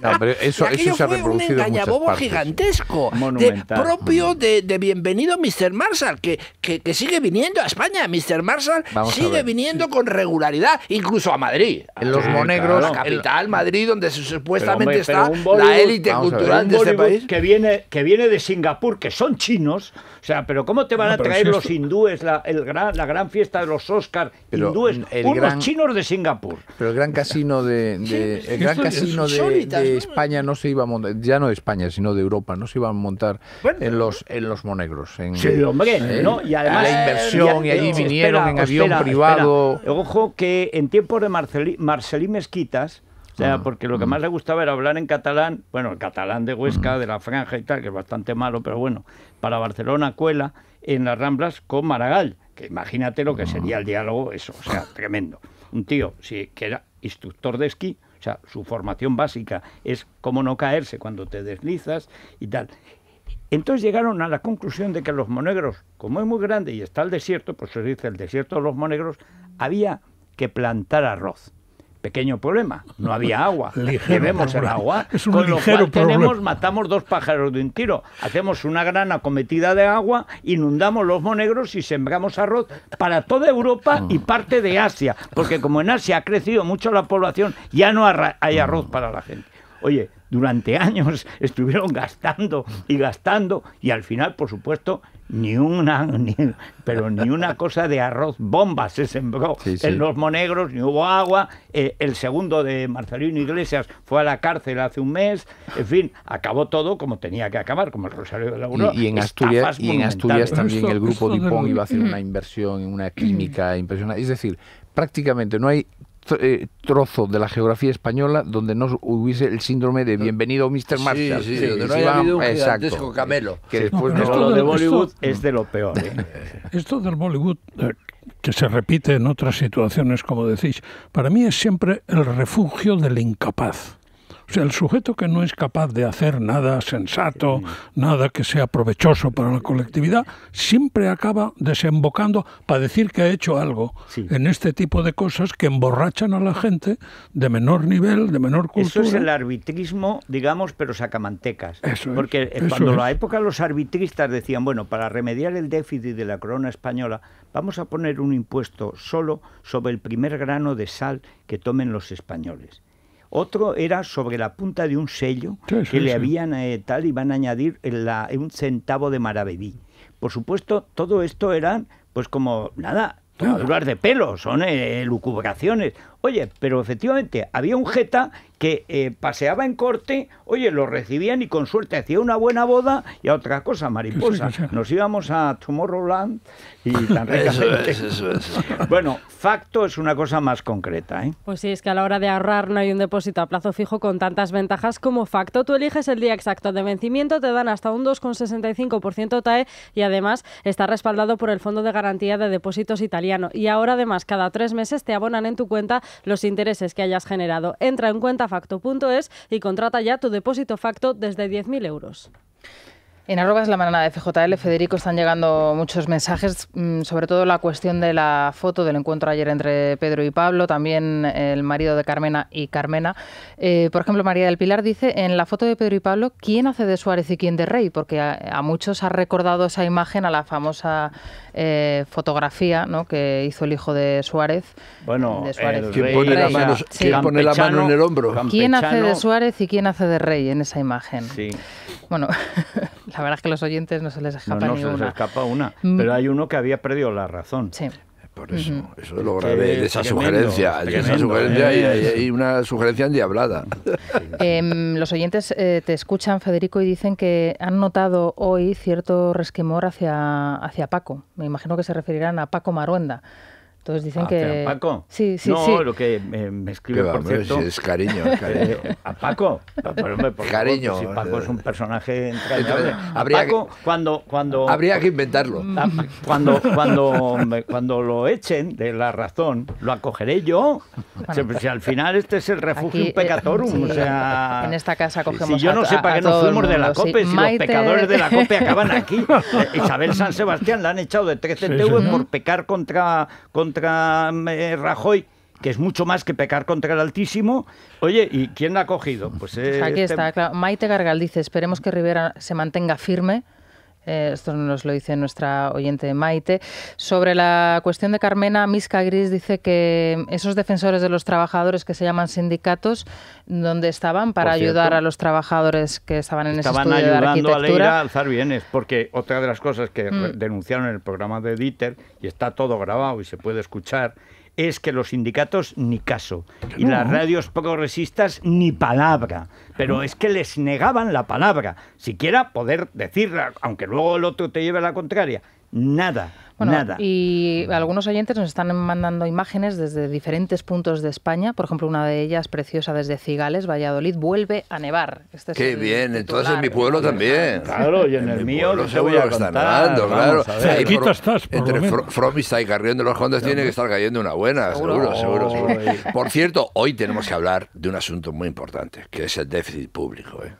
No, pero eso, eso se ha fue reproducido un engañabobo gigantesco, de, propio de, de bienvenido Mr. Marshall, que, que, que sigue viniendo a España. Mr. Marshall Vamos sigue viniendo con regularidad, incluso a Madrid. En los Sí, monegros, claro, la capital, Madrid, donde se- supuestamente Pero, hombre, está la élite cultural de este país. que viene, que viene de Singapur, que son chinos. O sea, pero ¿cómo te van No, a traer si los esto- hindúes la, el gran, la gran fiesta de los Oscars Pero- hindúes unos gran- chinos de Singapur. Pero el gran casino de, de- el gran casino de. España no se iba a montar, ya no de España, sino de Europa, no se iba a montar en los en los monegros. En, Sí, hombre, ¿eh? ¿no? Y además la inversión y allí espera, vinieron en avión espera, privado. espera. Ojo que en tiempos de Marcelí, Marcelí Mezquitas, o sea, Ah, porque lo que mm. más le gustaba era hablar en catalán, bueno, el catalán de Huesca, de la franja y tal, que es bastante malo, pero bueno, para Barcelona cuela en las Ramblas con Maragall, que imagínate lo que sería el diálogo, eso, o sea, tremendo. Un tío, sí, que era instructor de esquí, o sea, su formación básica es cómo no caerse cuando te deslizas y tal. Entonces llegaron a la conclusión de que los monegros, como es muy grande y está el desierto, pues se dice el desierto de los monegros, había que plantar arroz. Pequeño problema, no había agua. Llevemos el agua. Es un con lo cual tenemos, matamos dos pájaros de un tiro. Hacemos una gran acometida de agua, inundamos los monegros y sembramos arroz para toda Europa y parte de Asia. Porque como en Asia ha crecido mucho la población, ya no hay arroz para la gente. Oye, durante años estuvieron gastando y gastando y al final, por supuesto, ni una, ni- pero ni una cosa de arroz bomba se sembró Sí, sí. en los monegros, ni hubo agua. Eh, el segundo de Marcelino Iglesias fue a la cárcel hace un mes. En fin, acabó todo como tenía que acabar, como el Rosario de la Aurora. Y, y en Asturias, y en Asturias también Esto- el grupo Dupont iba a hacer una inversión en una química impresionante. Es decir, prácticamente no hay eh, trozo de la geografía española donde no hubiese el síndrome de bienvenido Mr. Sí, Marshall. sí, que donde no se haya habido un exacto, gigantesco camelo. Que después no- lo de Bollywood esto- es de lo peor. ¿eh? Esto del Bollywood, eh, que se repite en otras situaciones, como decís, para mí es siempre el refugio del incapaz. O sea, el sujeto que no es capaz de hacer nada sensato, nada que sea provechoso para la colectividad, siempre acaba desembocando para decir que ha hecho algo Sí. en este tipo de cosas que emborrachan a la gente de menor nivel, de menor Eso cultura. es el arbitrismo, digamos, pero sacamantecas. Eso Porque eh, eso cuando es. la época los arbitristas decían, bueno, para remediar el déficit de la corona española, vamos a poner un impuesto solo sobre el primer grano de sal que tomen los españoles. Otro era sobre la punta de un sello Sí, que le sí. habían eh, tal y van a añadir la- un centavo de maravedí. Por supuesto, todo esto eran, pues como, nada, tomaduras de pelo, son eh, lucubraciones. Oye, pero efectivamente había un jeta que eh, paseaba en corte, oye, lo recibían y con suerte hacía una buena boda y a otra cosa, mariposa. Nos íbamos a Tomorrowland y tan Eso ricamente. es, eso es. Bueno, facto es una cosa más concreta, ¿eh? Pues sí, es que a la hora de ahorrar no hay un depósito a plazo fijo con tantas ventajas como Facto. Tú eliges el día exacto de vencimiento, te dan hasta un 2,65% TAE y además está respaldado por el Fondo de Garantía de Depósitos Italiano. Y ahora además cada tres meses te abonan en tu cuenta los intereses que hayas generado. Entra en cuentafacto.es y contrata ya tu depósito Facto desde 10.000 euros. En arrobas la manana de FJL, Federico, están llegando muchos mensajes, mm, sobre todo la cuestión de la foto del encuentro ayer entre Pedro y Pablo, también el marido de Carmena y Carmena. Eh, por ejemplo, María del Pilar dice, en la foto de Pedro y Pablo, ¿quién hace de Suárez y quién de Rey? Porque a, a muchos ha recordado esa imagen a la famosa eh, fotografía ¿no? que hizo el hijo de Suárez. Bueno, de Suárez. el ¿Quién rey, pone la mano- quién pone la mano en el hombro? ¿Quién hace de Suárez y quién hace de Rey en esa imagen? Sí. Bueno, la verdad es que a los oyentes no se les No, escapa no ni se les escapa una. Mm. Pero hay uno que había perdido la razón. Sí. Por eso, eso es lo grave de es esa tremendo, sugerencia. de esa tremendo, sugerencia y, ¿eh? y- y una sugerencia endiablada. Em, los oyentes eh, te escuchan, Federico, y dicen que han notado hoy cierto resquemor hacia, hacia Paco. Me imagino que se referirán a Paco Maruenda. Entonces dicen ¿A que... Paco? Sí, sí, no, sí. lo que eh, me escribe, va, por hombre, cierto... si es cariño, es cariño. eh, a Paco. Pero, hombre, por Cariño. si Paco es un personaje entrañable. Habría Paco, cuando, cuando, Habría que inventarlo. a- cuando, cuando, me- cuando lo echen de la razón, lo acogeré yo. O sea, pues si al final este es el refugio Aquí, eh, pecatorum. sí, o sea, en esta casa cogemos si yo no a- sé para qué nos fuimos de la. COPE, si Maite- los pecadores de la COPE acaban aquí. Eh, Isabel San Sebastián la han echado de 13 Sí, TV sí. por pecar contra, contra eh, Rajoy que es mucho más que pecar contra el Altísimo. Oye, ¿y quién la ha cogido? Pues Pues aquí este- está, claro. Maite Gargal dice, esperemos que Rivera se mantenga firme. Eh, esto nos lo dice nuestra oyente Maite. Sobre la cuestión de Carmena, Misca Gris dice que esos defensores de los trabajadores que se llaman sindicatos, ¿dónde estaban para cierto, ayudar a los trabajadores que estaban en ese Estaban estudio de ayudando a Leira a arquitectura? alzar bienes, porque otra de las cosas que Mm. denunciaron en el programa de Dieter, y está todo grabado y se puede escuchar, es que los sindicatos ni caso y no. las radios progresistas ni palabra. Pero es que les negaban la palabra, siquiera poder decirla, aunque luego el otro te lleve la contraria. Nada, Bueno, nada. y algunos oyentes nos están mandando imágenes desde diferentes puntos de España. Por ejemplo, una de ellas preciosa desde Cigales, Valladolid, vuelve a nevar. Este es Qué el bien, entonces en mi pueblo también. Claro, y en el mi mío pueblo te voy a contar, nevando, claro. por- estás, lo entre menos. Fro- Fromista y Carrión de los Jondas tiene que estar cayendo una buena, seguro, seguro, seguro. Por cierto, hoy tenemos que hablar de un asunto muy importante, que es el déficit público. ¿eh?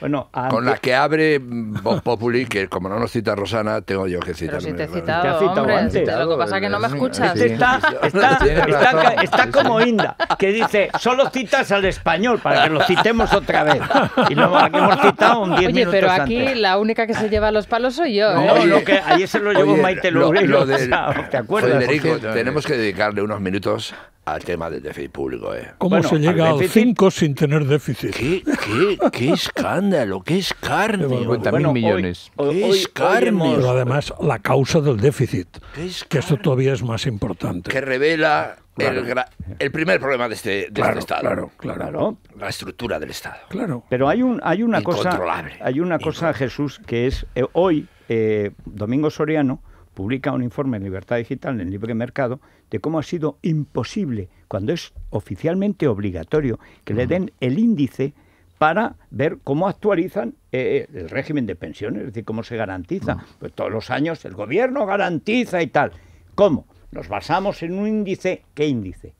Bueno, Con la antes- que abre Voz Populi, que como no nos cita Rosana, tengo yo que Pero citarme. si te he citado, Te ha citado hombre, antes. lo que pasa es que no me escuchas. Este está, está, está, está como Inda, que dice, solo citas al español para que lo citemos otra vez. Y lo aquí hemos citado un 10 Oye, minutos pero aquí antes. la única que se lleva los palos soy yo. No, ¿eh? lo que ayer se lo llevó Oye, Maite lo- Loureiro, lo del- ¿te acuerdas? Federico, tenemos que dedicarle unos minutos al tema del déficit público. ¿eh? ¿Cómo Bueno, se llega al al déficit- 5 sin tener déficit? ¿Qué, qué, qué escándalo, qué escarnio. 50.000 Bueno, hoy- millones. hoy- Qué hoy- hoy escarnio. hemos- Pero además la causa del déficit, Qué que esto todavía es más importante. que revela el, gra- el primer problema de este, de este Claro, Estado. claro, claro, Claro, La estructura del Estado. claro. Pero hay un hay una cosa Incontrolable. hay una cosa Jesús que es eh, hoy eh, Domingo Soriano publica un informe en Libertad Digital en el Libre Mercado de cómo ha sido imposible cuando es oficialmente obligatorio que le den el índice para ver cómo actualizan eh, el régimen de pensiones, es decir, cómo se garantiza. Pues todos los años el gobierno garantiza y tal. ¿Cómo? Nos basamos en un índice. ¿Qué índice?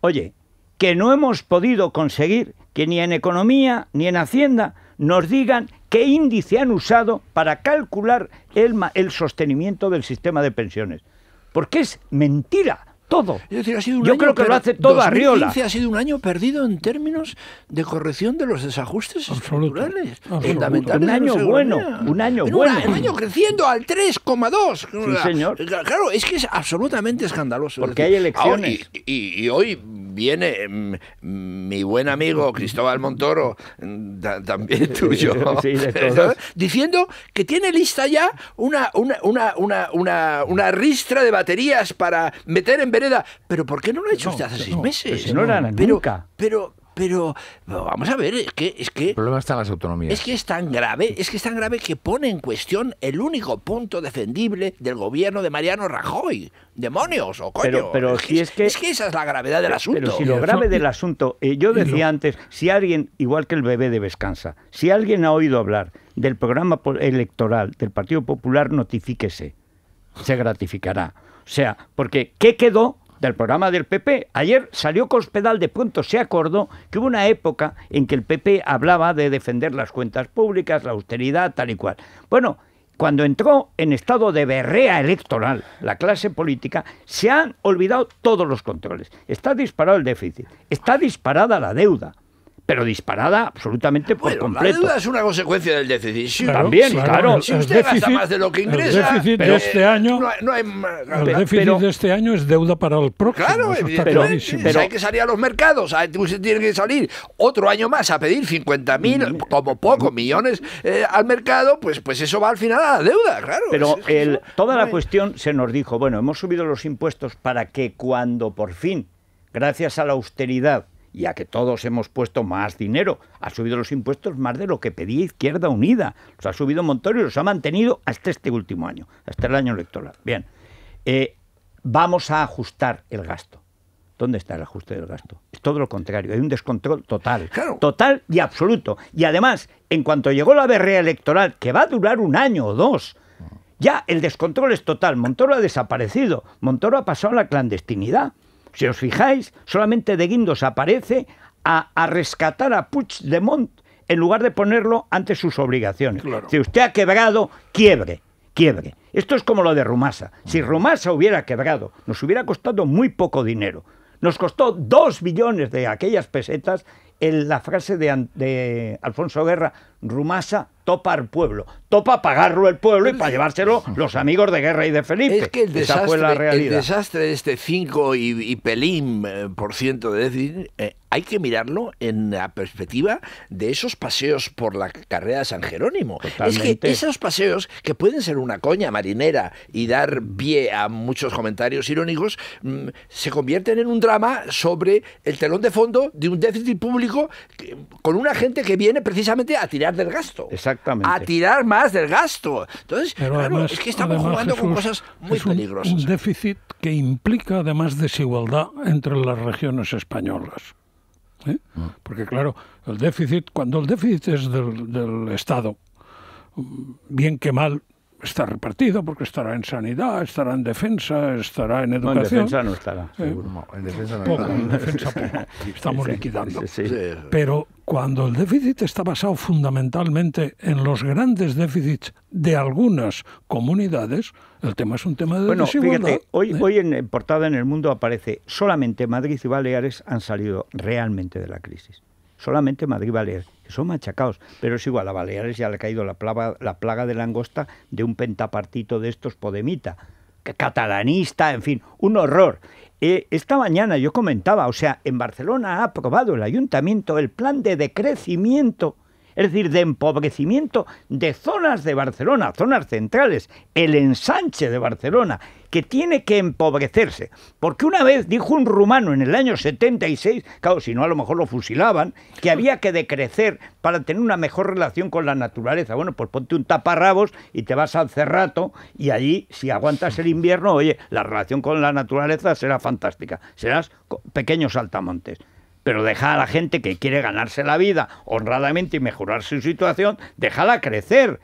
Oye, que no hemos podido conseguir que ni en economía ni en hacienda nos digan qué índice han usado para calcular el, el sostenimiento del sistema de pensiones. Porque es mentira todo. Es decir, ha sido un Yo año creo que lo hace todo 2015 Arriola. ha sido un año perdido en términos de corrección de los desajustes Absoluto, estructurales absoluto. fundamentales. Un año bueno, un año En bueno. Un año creciendo al 3,2. Sí, señor. Claro, es que es absolutamente escandaloso. Porque Es hay decir, ahora- elecciones. y, y- y hoy viene mm, mi buen amigo Cristóbal Montoro, mm, ta- también tuyo, Sí, de todos. diciendo que tiene lista ya una, una, una, una, una, una ristra de baterías para meter en vereda. Pero ¿por qué no lo ha hecho No, usted hace seis no, meses? que no era pero, nunca. Pero, pero, vamos a ver, es que, es que El problema está en las autonomías. es que es tan grave, es que es tan grave que pone en cuestión el único punto defendible del gobierno de Mariano Rajoy. Demonios, o coño. Pero- pero es, si que, es que- es que esa es la gravedad del asunto. Pero si lo grave del asunto, eh, yo decía antes, si alguien, igual que el bebé de Descansa, si alguien ha oído hablar del programa electoral del Partido Popular, notifíquese, se gratificará. O sea, porque ¿qué quedó del programa del PP? Ayer salió Cospedal de pronto, se acordó que hubo una época en que el PP hablaba de defender las cuentas públicas, la austeridad, tal y cual. Bueno, cuando entró en estado de berrea electoral la clase política, se han olvidado todos los controles. Está disparado el déficit, está disparada la deuda, pero disparada absolutamente por Bueno, la completo. deuda es una consecuencia del déficit. Claro, También, claro. el- si el usted gasta más de lo que el ingresa, déficit de eh, este año- no hay- no hay- El déficit pero- de este año es deuda para el próximo. Claro, pero- hay que salir a los mercados, usted tiene que salir otro año más a pedir 50.000, Mm. como poco, millones eh, al mercado, pues, pues eso va al final a la deuda, claro. Pero Es- el- eso toda no la hay- cuestión se nos dijo, bueno, hemos subido los impuestos para que cuando por fin, gracias a la austeridad y a que todos hemos puesto más dinero, ha subido los impuestos más de lo que pedía Izquierda Unida. Los ha subido Montoro y los ha mantenido hasta este último año, hasta el año electoral. Bien, eh, vamos a ajustar el gasto. ¿Dónde está el ajuste del gasto? Es todo lo contrario, hay un descontrol total, Claro. total y absoluto. Y además, en cuanto llegó la berrea electoral, que va a durar un año o dos, ya el descontrol es total. Montoro ha desaparecido, Montoro ha pasado a la clandestinidad. Si os fijáis, solamente de Guindos aparece a, a rescatar a Puigdemont en lugar de ponerlo ante sus obligaciones. Si usted ha quebrado, quiebre, quiebre. Esto es como lo de Rumasa. Si Rumasa hubiera quebrado, nos hubiera costado muy poco dinero. Nos costó dos billones de aquellas pesetas el- la frase de, de Alfonso Guerra, Rumasa topa al pueblo. Topa pagarlo el pueblo y para llevárselo los amigos de Guerra y de Felipe. Es que el Esa desastre, fue la el realidad. desastre de este 5 y, y pelín eh, por ciento de déficit, eh, hay que mirarlo en la perspectiva de esos paseos por la carrera de San Jerónimo. Es que esos paseos, que pueden ser una coña marinera y dar pie a muchos comentarios irónicos, mm, se convierten en un drama sobre el telón de fondo de un déficit público que- con una gente que viene precisamente a tirar del gasto. Exactamente. A tirar más del gasto. Entonces, Pero claro, además, es que estamos además, jugando con cosas muy es un- peligrosas. Un déficit que implica además desigualdad entre las regiones españolas. ¿eh? Porque claro, el déficit, cuando el déficit es del, del Estado, mm, bien que mal, está repartido porque estará en sanidad, estará en defensa, estará en No, en educación. defensa no estará, Eh, seguro. No, en defensa no poco, está. en defensa poco. Estamos Sí, liquidando. sí, sí. Pero cuando el déficit está basado fundamentalmente en los grandes déficits de algunas comunidades, el tema es un tema de Bueno, desigualdad. fíjate, hoy, ¿eh? hoy en en portada en el mundo aparece solamente Madrid y Baleares han salido realmente de la crisis. Solamente Madrid y Baleares, que son machacados, pero es igual, a Baleares ya le ha caído la plaga, la plaga de langosta de un pentapartito de estos podemita, catalanista, en fin, un horror. Eh, esta mañana yo comentaba, o sea, en Barcelona ha aprobado el ayuntamiento el plan de decrecimiento es decir, de empobrecimiento de zonas de Barcelona, zonas centrales, el ensanche de Barcelona, que tiene que empobrecerse. Porque una vez dijo un rumano en el año 76, claro, si no a lo mejor lo fusilaban, que había que decrecer para tener una mejor relación con la naturaleza. Bueno, pues ponte un taparrabos y te vas al cerrato y allí, si aguantas el invierno, oye, la relación con la naturaleza será fantástica. Serás pequeños saltamontes pero deja a la gente que quiere ganarse la vida honradamente y mejorar su situación, déjala crecer.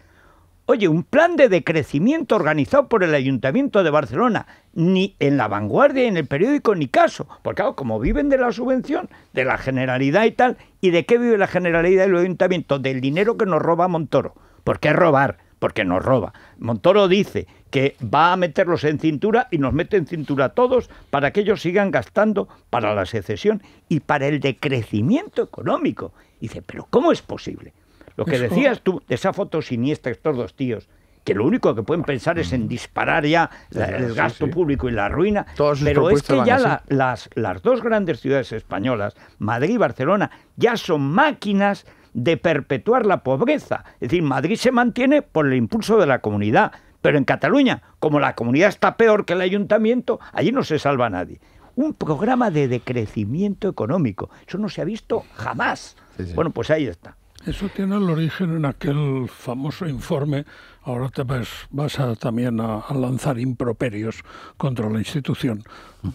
Oye, un plan de decrecimiento organizado por el Ayuntamiento de Barcelona, ni en la vanguardia, en el periódico, ni caso. Porque claro, como viven de la subvención, de la generalidad y tal, ¿y de qué vive la generalidad y el Ayuntamiento? Del dinero que nos roba Montoro. ¿Por qué robar? Porque nos roba. Montoro dice que va a meterlos en cintura y nos mete en cintura a todos para que ellos sigan gastando para la secesión y para el decrecimiento económico. Dice, pero ¿cómo es posible? Lo que decías tú de esa foto siniestra, estos dos tíos, que lo único que pueden pensar es en disparar ya la- el gasto sí. público y la ruina, Todas pero es que ya así. la- las, las dos grandes ciudades españolas, Madrid y Barcelona, ya son máquinas de perpetuar la pobreza. Es decir, Madrid se mantiene por el impulso de la comunidad, pero en Cataluña, como la comunidad está peor que el ayuntamiento, allí no se salva nadie. Un programa de decrecimiento económico. Eso no se ha visto jamás. Sí, sí. Bueno, pues ahí está. Eso tiene el origen en aquel famoso informe. Ahora te vas, vas a, también a, a lanzar improperios contra la institución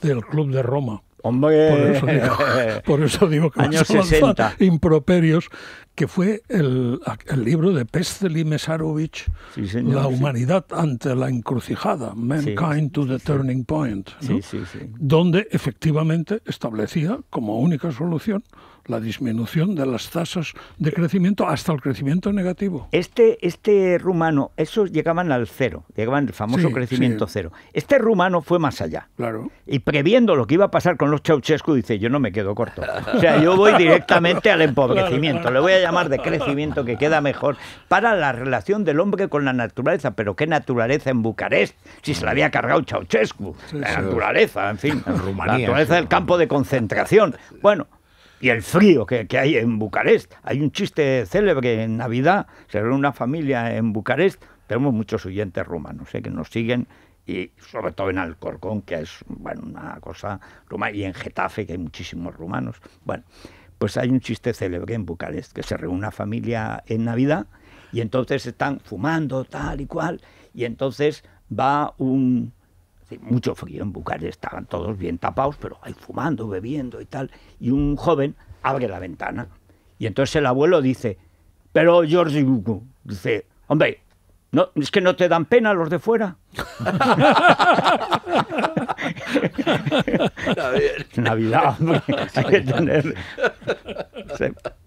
del Club de Roma. Hombre, Por eso digo, por eso digo que Años vas a lanzar 60. improperios, que fue el, el libro de Pestel y Mesarovich, Sí, señor, La sí. humanidad ante la encrucijada, Mankind to the Turning Point, donde efectivamente establecía como única solución la disminución de las tasas de crecimiento hasta el crecimiento negativo. Este, este rumano, esos llegaban al cero, llegaban al famoso Sí, crecimiento sí. cero. Este rumano fue más allá. Claro. Y previendo lo que iba a pasar con los Ceausescu, dice, yo no me quedo corto. O sea, yo voy directamente al empobrecimiento. Le voy a llamar de crecimiento, que queda mejor, para la relación del hombre con la naturaleza. Pero ¿qué naturaleza en Bucarest? Si se la había cargado Ceausescu. la sí. naturaleza, en fin. En Rumanía, la naturaleza sí. del campo de concentración. Bueno, y el frío que, que hay en Bucarest. Hay un chiste célebre en Navidad, se reúne una familia en Bucarest, tenemos muchos oyentes rumanos ¿eh? que nos siguen, y sobre todo en Alcorcón, que es bueno, una cosa rumana, y en Getafe, que hay muchísimos rumanos. Bueno, pues hay un chiste célebre en Bucarest, que se reúne una familia en Navidad, y entonces están fumando tal y cual, y entonces va un, Sí, mucho frío en Bucarest, estaban todos bien tapados, pero ahí fumando, bebiendo y tal. Y un joven abre la ventana. Y entonces el abuelo dice, pero George Hugo", dice, hombre, no, ¿es que no te dan pena los de fuera? Navidad, hay que tener...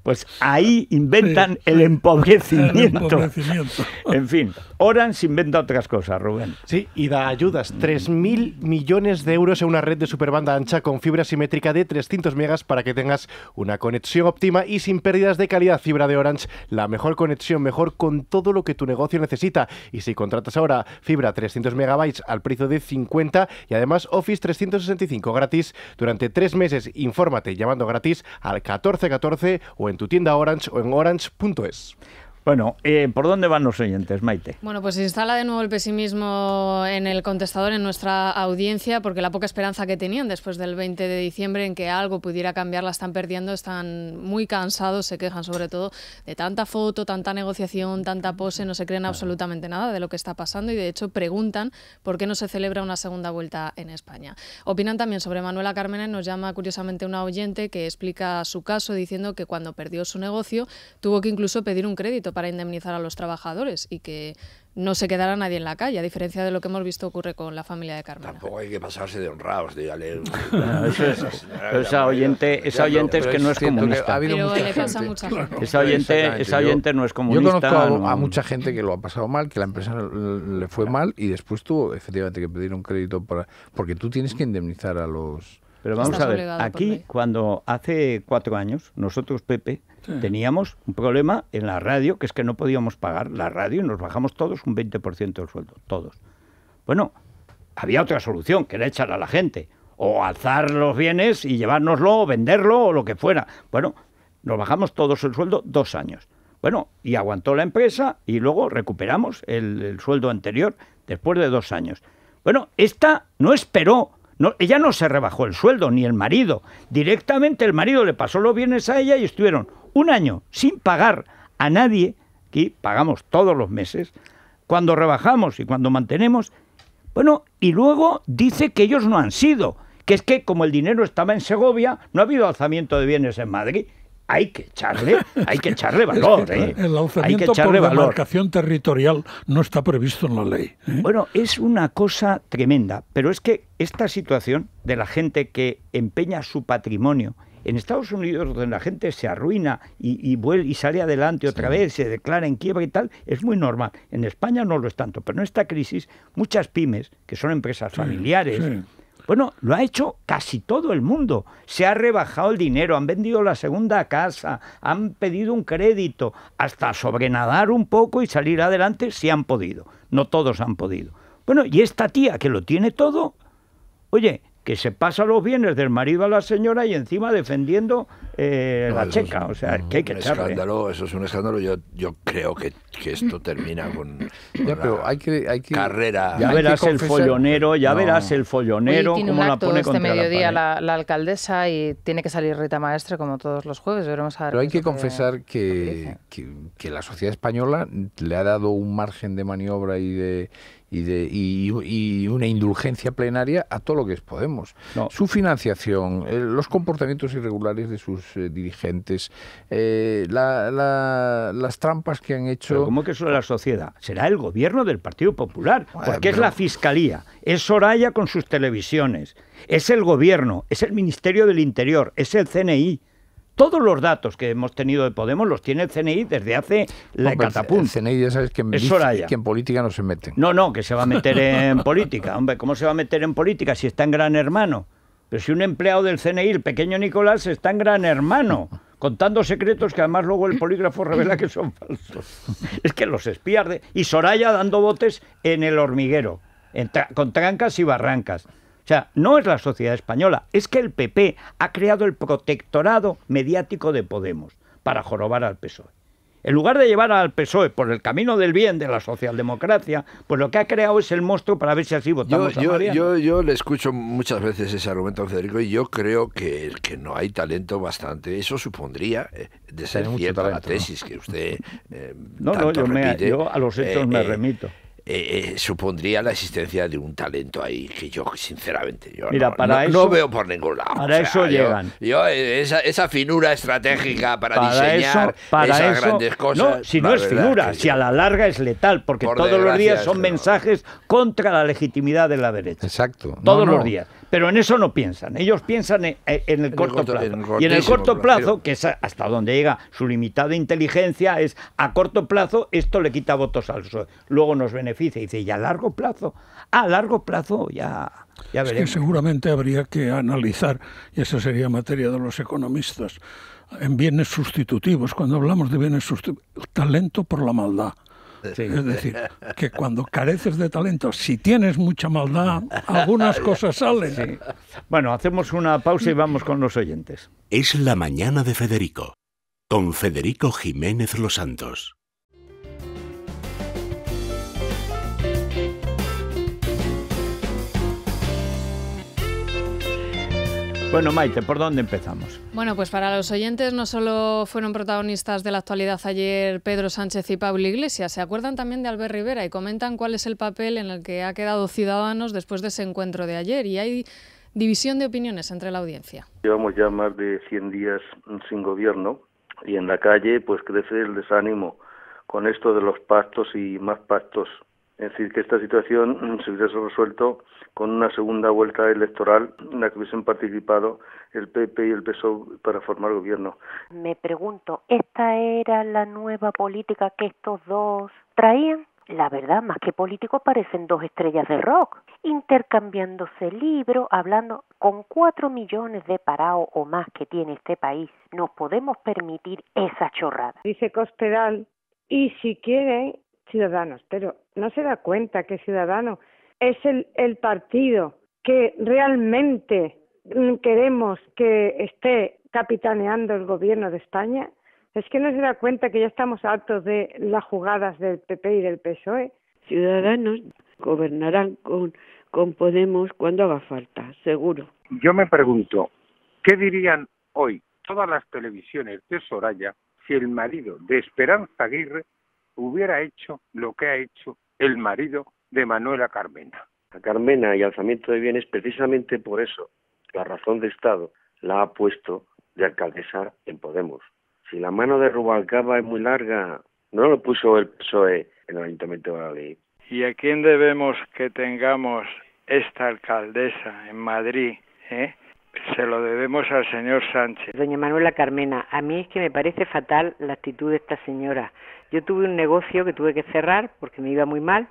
Pues ahí inventan el empobrecimiento. El empobrecimiento. En fin, Orange inventa otras cosas, Rubén. Sí, y da ayudas. 3.000 millones de euros en una red de superbanda ancha con fibra simétrica de 300 megas para que tengas una conexión óptima y sin pérdidas de calidad. Fibra de Orange, la mejor conexión, mejor con todo lo que tu negocio necesita. Y si contratas ahora fibra 300 megabytes al precio de 50 y además Office 365 gratis durante tres meses, infórmate llamando gratis al 1414 o en tu tienda Orange o en orange.es. Bueno, eh, ¿por dónde van los oyentes, Maite? Bueno, pues se instala de nuevo el pesimismo en el contestador, en nuestra audiencia, porque la poca esperanza que tenían después del 20 de diciembre en que algo pudiera cambiar la están perdiendo, están muy cansados, se quejan sobre todo de tanta foto, tanta negociación, tanta pose, no se creen absolutamente nada de lo que está pasando y de hecho preguntan por qué no se celebra una segunda vuelta en España. Opinan también sobre Manuela Carmena y nos llama curiosamente una oyente que explica su caso diciendo que cuando perdió su negocio tuvo que incluso pedir un crédito para indemnizar a los trabajadores y que no se quedara nadie en la calle, a diferencia de lo que hemos visto ocurre con la familia de Carmen. Tampoco hay que pasarse de honrados, dígale. Bueno, eso es- esa oyente, esa oyente es que no es comunista. Pero le pasa a mucha gente. Esa oyente, esa Yo- oyente no es Yo comunista. conozco a, no- a mucha gente que lo ha pasado mal, que la empresa le fue mal y después tuvo efectivamente que pedir un crédito para porque tú tienes que indemnizar a los. Pero vamos Estás a ver, aquí cuando hace cuatro años, nosotros, Pepe, Teníamos un problema en la radio, que es que no podíamos pagar la radio y nos bajamos todos un 20% del sueldo, todos. Bueno, había otra solución, que era echar a la gente, o alzar los bienes y llevárnoslo, o venderlo, o lo que fuera. Bueno, nos bajamos todos el sueldo dos años. Bueno, y aguantó la empresa y luego recuperamos el, el sueldo anterior después de dos años. Bueno, esta no esperó, ella no se rebajó el sueldo, ni el marido. Directamente el marido le pasó los bienes a ella y estuvieron un año sin pagar a nadie, aquí pagamos todos los meses, cuando rebajamos y cuando mantenemos, bueno, y luego dice que ellos no han sido, que es que como el dinero estaba en Segovia, no ha habido alzamiento de bienes en Madrid. Hay que echarle, hay que echarle valor, ¿eh? El Hay que por echarle valor. demarcación territorial no está previsto en la ley. ¿eh? Bueno, es una cosa tremenda, pero es que esta situación de la gente que empeña su patrimonio en Estados Unidos, donde la gente se arruina y, y, vuelve, y sale adelante otra vez, se declara en quiebra y tal, es muy normal. En España no lo es tanto, pero en esta crisis muchas pymes, que son empresas familiares, sí. Bueno, lo ha hecho casi todo el mundo. Se ha rebajado el dinero, han vendido la segunda casa, han pedido un crédito, hasta sobrenadar un poco y salir adelante si han podido. No todos han podido. Bueno, y esta tía que lo tiene todo, oye, que se pasa los bienes del marido a la señora y encima defendiendo eh, No, la checa. o sea, que hay que un echarle. escándalo, eso es un escándalo. Yo, yo creo que, que esto termina con, con Ya, pero hay que, hay que carrera. Ya hay que verás el confesar- follonero, ya No. verás el follonero, tiene cómo un la pone este contra mediodía la la, la alcaldesa y tiene que salir Rita Maestre como todos los jueves. Veremos a ver Pero hay que confesar que, que, que la sociedad española le ha dado un margen de maniobra y de y, de, y, y una indulgencia plenaria a todo lo que es Podemos. No. Su financiación, eh, los comportamientos irregulares de sus eh, dirigentes, eh, la- la- las trampas que han hecho... Pero ¿cómo que eso de la sociedad? Será el gobierno del Partido Popular, Bueno, porque es la Fiscalía, es Soraya con sus televisiones, es el gobierno, es el Ministerio del Interior, es el CNI. Todos los datos que hemos tenido de Podemos los tiene el CNI desde hace la Hombre, el. CNI ya sabes que, Es dice Soraya. que en política no se meten. No, no, que se va a meter en política. Hombre, ¿cómo se va a meter en política si está en Gran Hermano? Pero si un empleado del CNI, el pequeño Nicolás, está en Gran Hermano, contando secretos que además luego el polígrafo revela que son falsos. Es que los espías de... Y Soraya dando botes en el hormiguero, en tra- con trancas y barrancas. O sea, no es la sociedad española, es que el PP ha creado el protectorado mediático de Podemos para jorobar al PSOE. En lugar de llevar al PSOE por el camino del bien de la socialdemocracia, pues lo que ha creado es el monstruo para ver si así Yo, votamos a yo, Mariano. yo, yo le escucho muchas veces ese argumento a Federico y yo creo que, que no hay talento bastante. Eso supondría, eh, de ser cierta la tesis que usted eh, No, no, yo, me- repite, yo a los hechos eh, me eh, remito. eh, eh, supondría la existencia de un talento ahí que yo, sinceramente, yo Mira, no, para no- eso- no veo por ningún lado. para eso yo- llegan. Yo, eh, esa, esa finura estratégica para, Para diseñar eso, para esas eso, grandes cosas. no, si no es finura, si yo- a la larga es letal, porque Por todos los días son mensajes contra la legitimidad de la derecha. Exacto. No, Todos no. los días. Pero en eso no piensan. Ellos piensan en, en el corto corto- plazo. en el y en el corto plazo. plazo, que es hasta donde llega su limitada inteligencia, es a corto plazo esto le quita votos al PSOE. Luego nos beneficia. Y dice, ¿y a largo plazo? A largo plazo ya, ya Es que veremos. seguramente habría que analizar, y esa sería materia de los economistas, en bienes sustitutivos, cuando hablamos de bienes sustitutivos, talento por la maldad. Es decir, que cuando careces de talento, si tienes mucha maldad, algunas cosas salen. Bueno, hacemos una pausa y vamos con los oyentes. Es la mañana de Federico, con Federico Jiménez Los Santos. Bueno, Maite, ¿por dónde empezamos? Bueno, pues para los oyentes no solo fueron protagonistas de la actualidad ayer Pedro Sánchez y Pablo Iglesias, se acuerdan también de Albert Rivera y comentan cuál es el papel en el que ha quedado Ciudadanos después de ese encuentro de ayer. Y hay división de opiniones entre la audiencia. Llevamos ya más de 100 días sin gobierno y en la calle pues crece el desánimo con esto de los pactos y más pactos. Es decir, que esta situación se hubiese resuelto con una segunda vuelta electoral en la que hubiesen participado el PP y el PSOE para formar gobierno. Me pregunto, ¿esta era la nueva política que estos dos traían? La verdad, más que políticos parecen dos estrellas de rock, intercambiándose libros, hablando con cuatro millones de parados o más que tiene este país. ¿Nos podemos permitir esa chorrada? dice Cospedal, y si quieren, Ciudadanos, pero no se da cuenta que Ciudadanos es el, el partido que realmente queremos que esté capitaneando el gobierno de España. Es que no se da cuenta que ya estamos hartos de las jugadas del PP y del PSOE. Ciudadanos gobernarán con, con Podemos cuando haga falta, seguro. Yo me pregunto, ¿qué dirían hoy todas las televisiones de Soraya si el marido de Esperanza Aguirre hubiera hecho lo que ha hecho el marido de Manuela Carmena? a Carmena y alzamiento de bienes precisamente por eso. La razón de Estado la ha puesto de alcaldesa en Podemos. Si la mano de Rubalcaba es muy larga, no lo puso el PSOE en el Ayuntamiento de la Ley. ¿Y a quién debemos que tengamos esta alcaldesa en Madrid? eh? Se lo debemos al señor Sánchez. Doña Manuela Carmena, a mí es que me parece fatal la actitud de esta señora. Yo tuve un negocio que tuve que cerrar porque me iba muy mal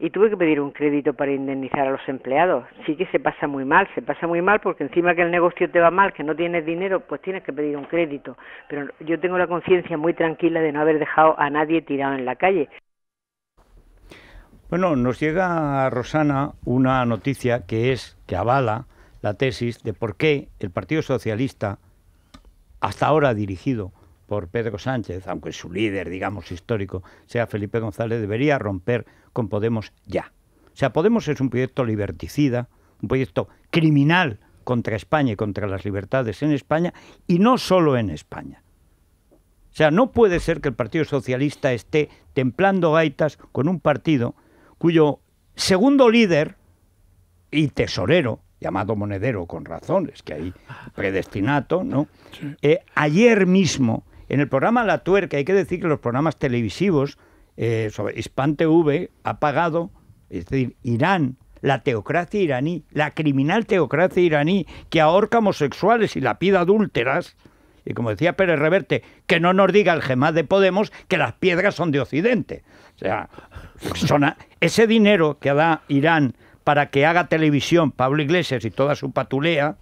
y tuve que pedir un crédito para indemnizar a los empleados. Sí que se pasa muy mal, se pasa muy mal porque encima que el negocio te va mal, que no tienes dinero, pues tienes que pedir un crédito. Pero yo tengo la conciencia muy tranquila de no haber dejado a nadie tirado en la calle. Bueno, nos llega a Rosana una noticia que es que avala la tesis de por qué el Partido Socialista, hasta ahora dirigido por Pedro Sánchez, aunque su líder, digamos, histórico, sea Felipe González, debería romper con Podemos ya. O sea, Podemos es un proyecto liberticida, un proyecto criminal contra España y contra las libertades en España, y no solo en España. O sea, no puede ser que el Partido Socialista esté templando gaitas con un partido cuyo segundo líder y tesorero, llamado monedero con razones, que hay predestinato, ¿no? Eh, ayer mismo, en el programa La Tuerca, hay que decir que los programas televisivos eh, sobre Hispan TV ha pagado, es decir, Irán, la teocracia iraní, la criminal teocracia iraní que ahorca homosexuales y la pida adúlteras, y como decía Pérez Reverte, que no nos diga el gemás de Podemos que las piedras son de Occidente. O sea, ese dinero que da Irán para que haga televisión Pablo Iglesias y toda su patulea,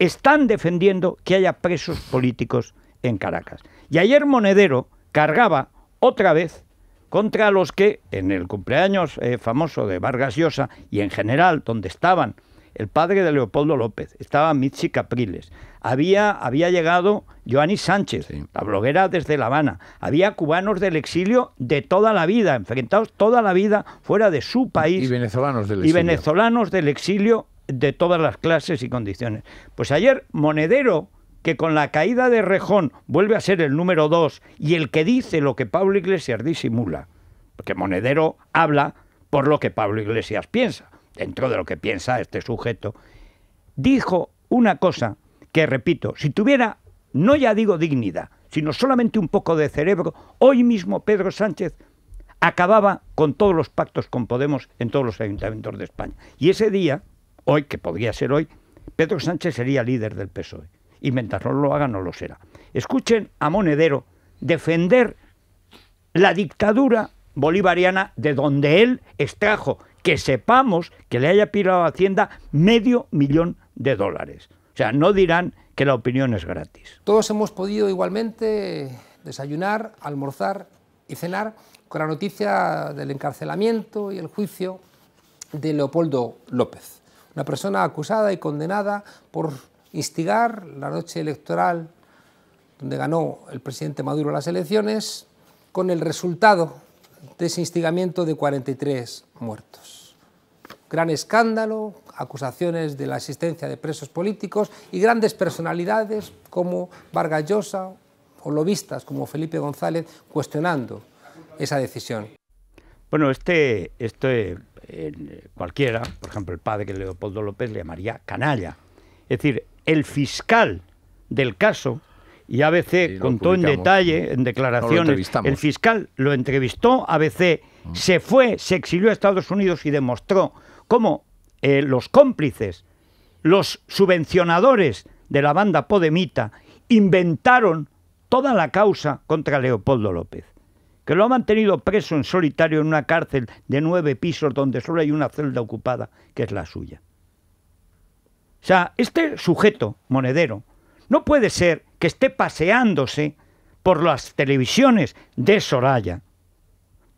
están defendiendo que haya presos políticos en Caracas. Y ayer Monedero cargaba otra vez contra los que en el cumpleaños eh, famoso de Vargas Llosa y en general donde estaban el padre de Leopoldo López, estaba Mitzi Capriles, había, había llegado Joanny Sánchez, la bloguera desde La Habana, había cubanos del exilio de toda la vida, enfrentados toda la vida fuera de su país Y venezolanos del y exilio. venezolanos del exilio de todas las clases y condiciones. Pues ayer Monedero, que con la caída de Rejón vuelve a ser el número dos y el que dice lo que Pablo Iglesias disimula, porque Monedero habla por lo que Pablo Iglesias piensa, dentro de lo que piensa este sujeto, dijo una cosa que, repito, si tuviera, no ya digo dignidad, sino solamente un poco de cerebro, hoy mismo Pedro Sánchez acababa con todos los pactos con Podemos en todos los ayuntamientos de España. Y ese día, hoy, que podría ser hoy, Pedro Sánchez sería líder del PSOE. Y mientras no lo haga, no lo será. Escuchen a Monedero defender la dictadura bolivariana de donde él extrajo, que sepamos que le haya pirado a Hacienda medio millón de dólares. O sea, no dirán que la opinión es gratis. Todos hemos podido igualmente desayunar, almorzar y cenar con la noticia del encarcelamiento y el juicio de Leopoldo López, una persona acusada y condenada por instigar la noche electoral donde ganó el presidente Maduro las elecciones, con el resultado de ese instigamiento de 43 muertos. Gran escándalo, acusaciones de la existencia de presos políticos y grandes personalidades como Vargas Llosa o lobistas como Felipe González cuestionando esa decisión. Bueno, este, este cualquiera, por ejemplo el padre Leopoldo López le llamaría canalla. Es decir, el fiscal del caso, y ABC contó en detalle, en declaraciones, el fiscal lo entrevistó, ABC mm. se fue, se exilió a Estados Unidos y demostró cómo eh, los cómplices, los subvencionadores de la banda Podemita, inventaron toda la causa contra Leopoldo López que lo ha mantenido preso en solitario en una cárcel de nueve pisos donde solo hay una celda ocupada, que es la suya. O sea, este sujeto monedero no puede ser que esté paseándose por las televisiones de Soraya,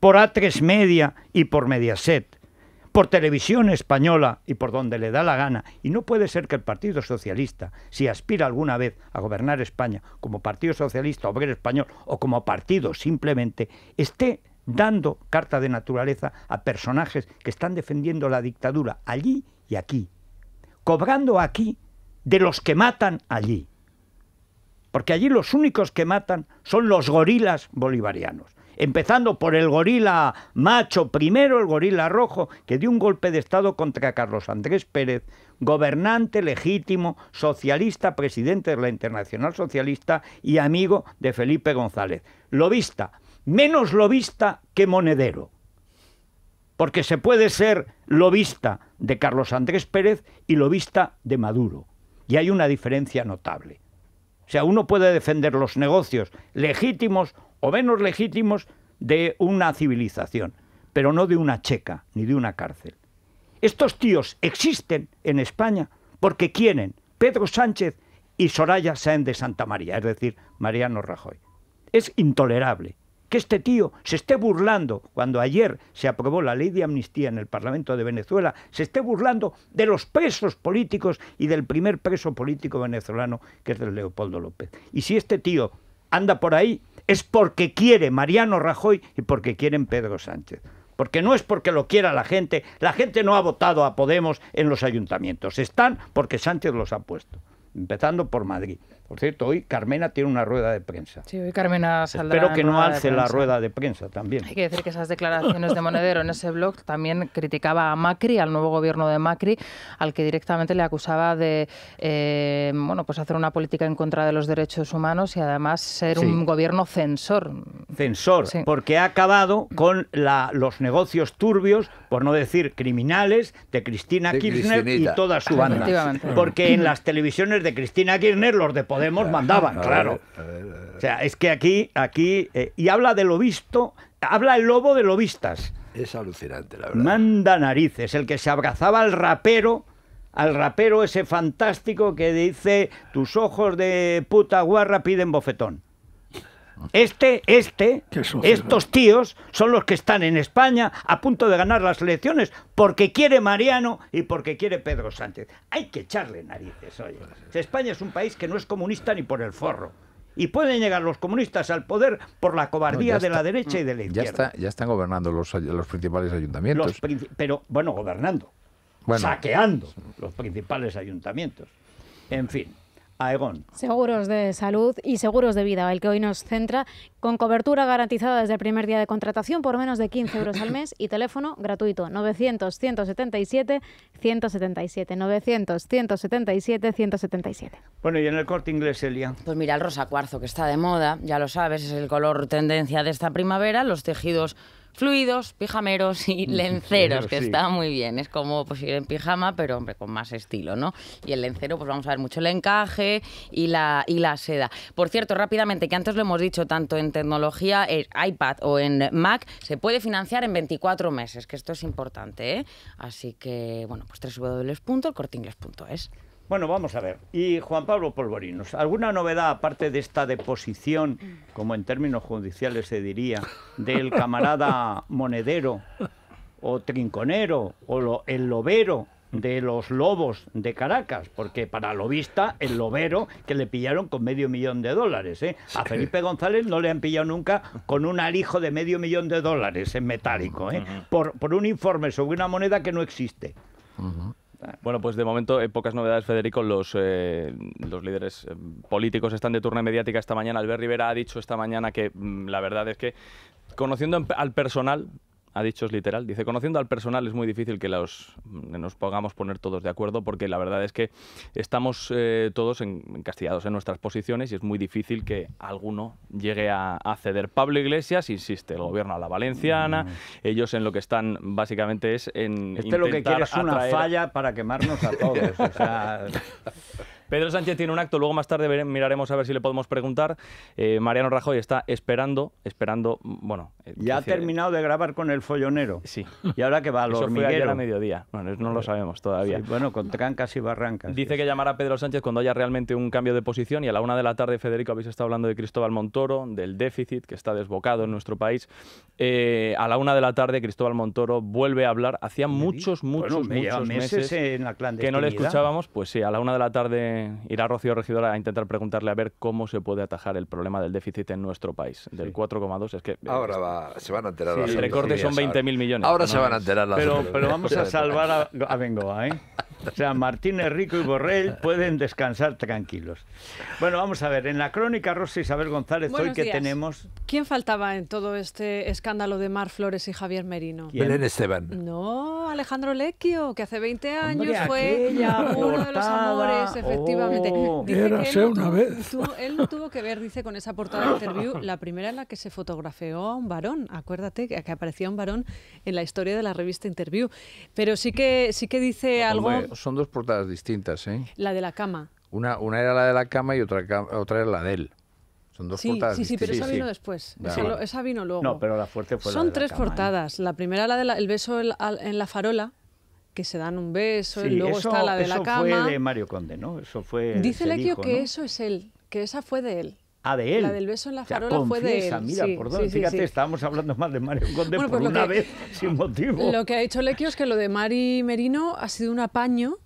por A3 Media y por Mediaset, por televisión española y por donde le da la gana. Y no puede ser que el Partido Socialista, si aspira alguna vez a gobernar España como Partido Socialista Obrero Español o como partido simplemente, esté dando carta de naturaleza a personajes que están defendiendo la dictadura allí y aquí, cobrando aquí de los que matan allí. Porque allí los únicos que matan son los gorilas bolivarianos empezando por el gorila macho primero, el gorila rojo, que dio un golpe de Estado contra Carlos Andrés Pérez, gobernante legítimo, socialista, presidente de la Internacional Socialista y amigo de Felipe González. Lobista, menos lobista que monedero. Porque se puede ser lobista de Carlos Andrés Pérez y lobista de Maduro. Y hay una diferencia notable. O sea, uno puede defender los negocios legítimos o menos legítimos de una civilización, pero no de una checa ni de una cárcel. Estos tíos existen en España porque quieren Pedro Sánchez y Soraya Sáenz de Santa María, es decir, Mariano Rajoy. Es intolerable que este tío se esté burlando, cuando ayer se aprobó la ley de amnistía en el Parlamento de Venezuela, se esté burlando de los presos políticos y del primer preso político venezolano, que es el Leopoldo López. Y si este tío anda por ahí, es porque quiere Mariano Rajoy y porque quieren Pedro Sánchez. Porque no es porque lo quiera la gente. La gente no ha votado a Podemos en los ayuntamientos. Están porque Sánchez los ha puesto. Empezando por Madrid. Por cierto, hoy Carmena tiene una rueda de prensa. Sí, hoy Carmena saldrá. Espero que no alce la rueda de prensa también. Hay que decir que esas declaraciones de Monedero en ese blog también criticaba a Macri, al nuevo gobierno de Macri, al que directamente le acusaba de eh, bueno, pues hacer una política en contra de los derechos humanos y además ser un gobierno censor. Censor, porque ha acabado con los negocios turbios, por no decir criminales, de Cristina Kirchner y toda su banda. Porque en las televisiones de Cristina Kirchner los de Poder Podemos mandaban, claro. O sea, es que aquí, aquí, eh, y habla de lo visto, habla el lobo de lobistas. Es alucinante, la verdad. Manda narices, el que se abrazaba al rapero, al rapero ese fantástico que dice, tus ojos de puta guarra piden bofetón. Este, este, estos tíos son los que están en España a punto de ganar las elecciones porque quiere Mariano y porque quiere Pedro Sánchez. Hay que echarle narices, oye. España es un país que no es comunista ni por el forro. Y pueden llegar los comunistas al poder por la cobardía de la derecha y de la izquierda. Ya, está, ya están gobernando los, los principales ayuntamientos. pero, bueno, gobernando. Saqueando los principales ayuntamientos. En fin. Seguros de salud y seguros de vida, el que hoy nos centra, con cobertura garantizada desde el primer día de contratación por menos de 15 euros al mes y teléfono gratuito 900-177-177. 900-177-177. Bueno, ¿y en el corte inglés, Elia? Pues mira, el rosa cuarzo que está de moda, ya lo sabes, es el color tendencia de esta primavera. Los tejidos fluidos, pijameros y lenceros, que sí. está muy bien. Es como pues ir en pijama, pero hombre, con más estilo, ¿no? Y el lencero, pues vamos a ver mucho el encaje y la, y la seda. Por cierto, rápidamente, que antes lo hemos dicho, tanto en tecnología, en iPad o en Mac, se puede financiar en 24 meses, que esto es importante, ¿eh? Así que, bueno, pues www.elcorteingles.es. Bueno, vamos a ver. Y Juan Pablo Polvorinos, ¿alguna novedad aparte de esta deposición, como en términos judiciales se diría, del camarada monedero o trinconero o lo- el lobero de los lobos de Caracas? Porque para lo vista, el lobero que le pillaron con medio millón de dólares. ¿eh? A Felipe González no le han pillado nunca con un alijo de medio millón de dólares en metálico, ¿eh? por, por un informe sobre una moneda que no existe. Bueno, pues de momento eh, pocas novedades, Federico. Los, eh, los líderes eh, políticos están de turno mediática esta mañana. Albert Rivera ha dicho esta mañana que mm, la verdad es que conociendo en- al personal, ha dicho es literal, dice, conociendo al personal es muy difícil que los, mm, nos pongamos poner todos de acuerdo porque la verdad es que estamos eh, todos en- encastillados en nuestras posiciones y es muy difícil que alguno llegue a, a ceder. Pablo Iglesias insiste, el gobierno a la valenciana, ellos en lo que están básicamente es en Este lo que intentar quiere es una atraer- falla para quemarnos a todos. o sea, Pedro Sánchez tiene un acto, luego más tarde vere- miraremos a ver si le podemos preguntar. Eh, Mariano Rajoy está esperando, esperando, mm, bueno... eh, ya ha terminado de grabar con el follonero. Sí. Y ahora que va al Eso fue ayer hormiguero. a mediodía. Bueno, no lo sabemos todavía. Sí, bueno, con trancas y barrancas. Dice que llamará a Pedro Sánchez cuando haya realmente un cambio de posición y a la una de la tarde, Federico, habéis estado hablando de Cristóbal Montoro, del déficit que está desbocado en nuestro país. Eh, a la una de la tarde, Cristóbal Montoro vuelve a hablar. Hacía muchos, muchos, Bueno, muchos meses meses en la que no le escuchábamos. Pues sí, a la una de la tarde irá Rocío Regidora a intentar preguntarle a ver cómo se puede atajar el problema del déficit en nuestro país, del 4,2. Es que eh, Ahora va- se van a enterar las el recorte son autoridades 20.000 millones. Ahora No se van a enterar las Pero, pero vamos a salvar a, a Bengoa, ¿eh? O sea, Martínez Rico y Borrell pueden descansar tranquilos. Bueno, vamos a ver, en la crónica Rosa Isabel González, hoy que días. tenemos... ¿Quién faltaba en todo este escándalo de Mar Flores y Javier Merino? Belén Esteban. No, Alejandro Lecchio, que hace 20 años Hombre, fue aquella uno de los amores, efectivamente. Oh. Dice que él una tuvo- vez. tuvo- él no tuvo que ver, dice, con esa portada de interview, la primera en la que se fotografió a un varón. Acuérdate que, que aparecía un varón en la historia de la revista Interview. Pero sí que, sí que dice algo, Hombre, son dos portadas distintas, ¿eh? la de la cama. Una, una era la de la cama y otra, otra era la de él. Son dos Sí, portadas sí, sí, pero esa vino después. Esa, lo- vale. esa vino luego. No, pero la fuerte fue la Son de la tres cama, ¿eh? portadas. La primera, la del beso en, al- en la farola, que se dan un beso, y luego eso, está la de eso la cama. fue de Mario Conde, ¿no? Eso fue... Dice el Lequio que ¿no? eso es él, que esa fue de él. Ah, de él. La del beso en la O sea, farola fue de él. Mira, Sí, por dónde. sí, Fíjate, sí. estábamos hablando más de Mario Conde Bueno, por pues una que- vez sin motivo. Lo que ha dicho Lequio es que lo de Mari Merino ha sido un apaño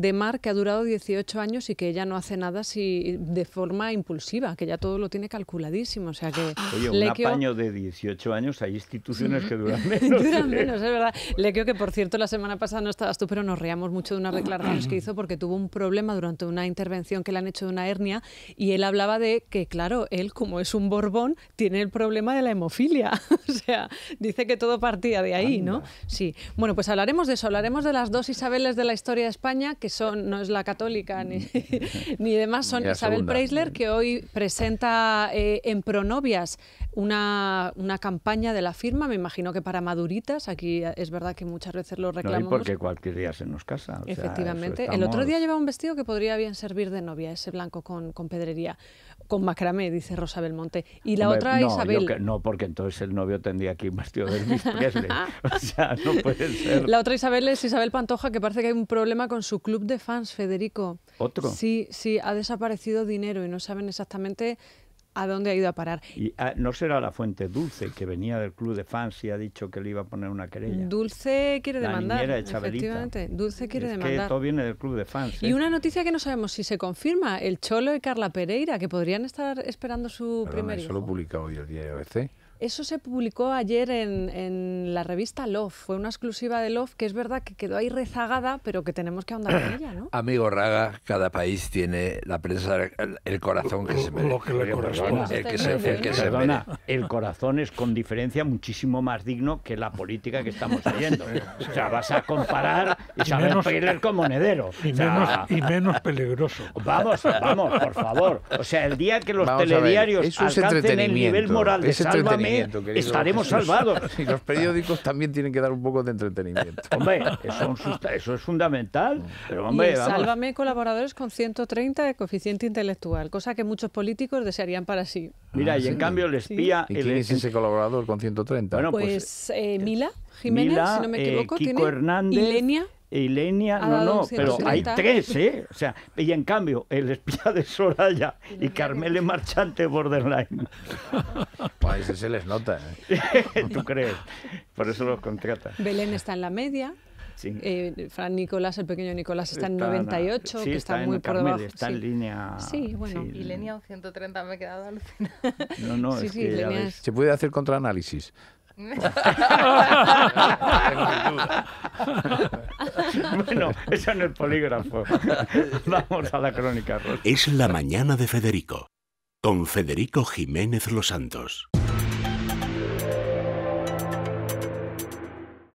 de Mar que ha durado 18 años y que ella no hace nada si de forma impulsiva, que ya todo lo tiene calculadísimo. O sea que Oye, un Lequio- apaño de 18 años, hay instituciones que duran menos. Duran ¿eh? menos, es verdad. Le creo que, por cierto, la semana pasada no estabas tú, pero nos reíamos mucho de unas declaraciones que hizo porque tuvo un problema durante una intervención que le han hecho de una hernia y él hablaba de que, claro, él, como es un Borbón, tiene el problema de la hemofilia. o sea, dice que todo partía de ahí, ¿no? Sí. Bueno, pues hablaremos de eso. Hablaremos de las dos Isabeles de la historia de España, que son, no es la católica ni, ni demás, son Ni Isabel segunda. Preisler, que hoy presenta eh, en Pronovias una, una campaña de la firma, me imagino que para maduritas, aquí es verdad que muchas veces lo No, y reclamamos. porque cualquier día se nos casa. o sea, Efectivamente. El otro día llevaba un vestido que podría bien servir de novia, ese blanco con, con pedrería, con macramé, dice Rosa Belmonte. Y la Hombre, otra no, Isabel. yo que- no, porque entonces el novio tendría aquí un vestido de Elvis Presley. O sea, no puede ser. La otra Isabel es Isabel Pantoja, que parece que hay un problema con su club de fans, Federico. ¿Otro? Sí, sí, ha desaparecido dinero y no saben exactamente a dónde ha ido a parar. Y ah, no será la fuente Dulce, que venía del club de fans y ha dicho que le iba a poner una querella. Dulce quiere La demandar. niñera de Chabelita. efectivamente, Dulce quiere es demandar. que todo viene del club de fans. Y ¿eh? una noticia que no sabemos si se confirma, el Cholo y Carla Pereira, que podrían estar esperando su Perdona, primer eso lo hijo. publica hoy el diario ABC. Eso se publicó ayer en, en la revista Love, fue una exclusiva de Love que es verdad que quedó ahí rezagada, pero que tenemos que ahondar en ella, ¿no? Amigo Raga, cada país tiene la prensa, el, el corazón que se merece. Lo que le corresponde. El que se, el que se Perdona, merece. el corazón es con diferencia muchísimo más digno que la política que estamos oyendo. O sea, vas a comparar Isabel menos- Preisler con Monedero. Y O sea, menos, y menos peligroso. Vamos, vamos, por favor. O sea, el día que los Vamos telediarios alcancen el nivel moral de es Sálvame, entretenimiento, querido estaremos salvados. Y los periódicos también tienen que dar un poco de entretenimiento. Hombre, eso, eso es fundamental. Pero, Y hombre, en vamos. Sálvame colaboradores con 130 de coeficiente intelectual, cosa que muchos políticos desearían para sí. Mira, Ah, y en sí. cambio el espía... ¿Y el- quién es ese colaborador con 130? Bueno, pues, Pues, eh, Mila Jiménez, Mila, si no me eh, equivoco, Kiko tiene Hernández, Ilenia. Ilenia, no, no, pero hay 130. tres, ¿eh? O sea, y en cambio, el espía de Soraya y Carmele Marchante Borderline. A ese se les nota. ¿eh? ¿Tú crees? Por eso los contratan. Belén está en la media. Sí. Eh, Fran Nicolás, el pequeño Nicolás, está en Está en- 98, sí, que está muy por Carmel, debajo. está sí. en línea- Sí, bueno. sí. Y Lenia 130 me he quedado alucinada. No, no, Sí, es sí, que ya ves. Se puede hacer contraanálisis. Bueno, eso en el polígrafo. Vamos a la crónica rosa. Es la mañana de Federico, con Federico Jiménez Los Santos.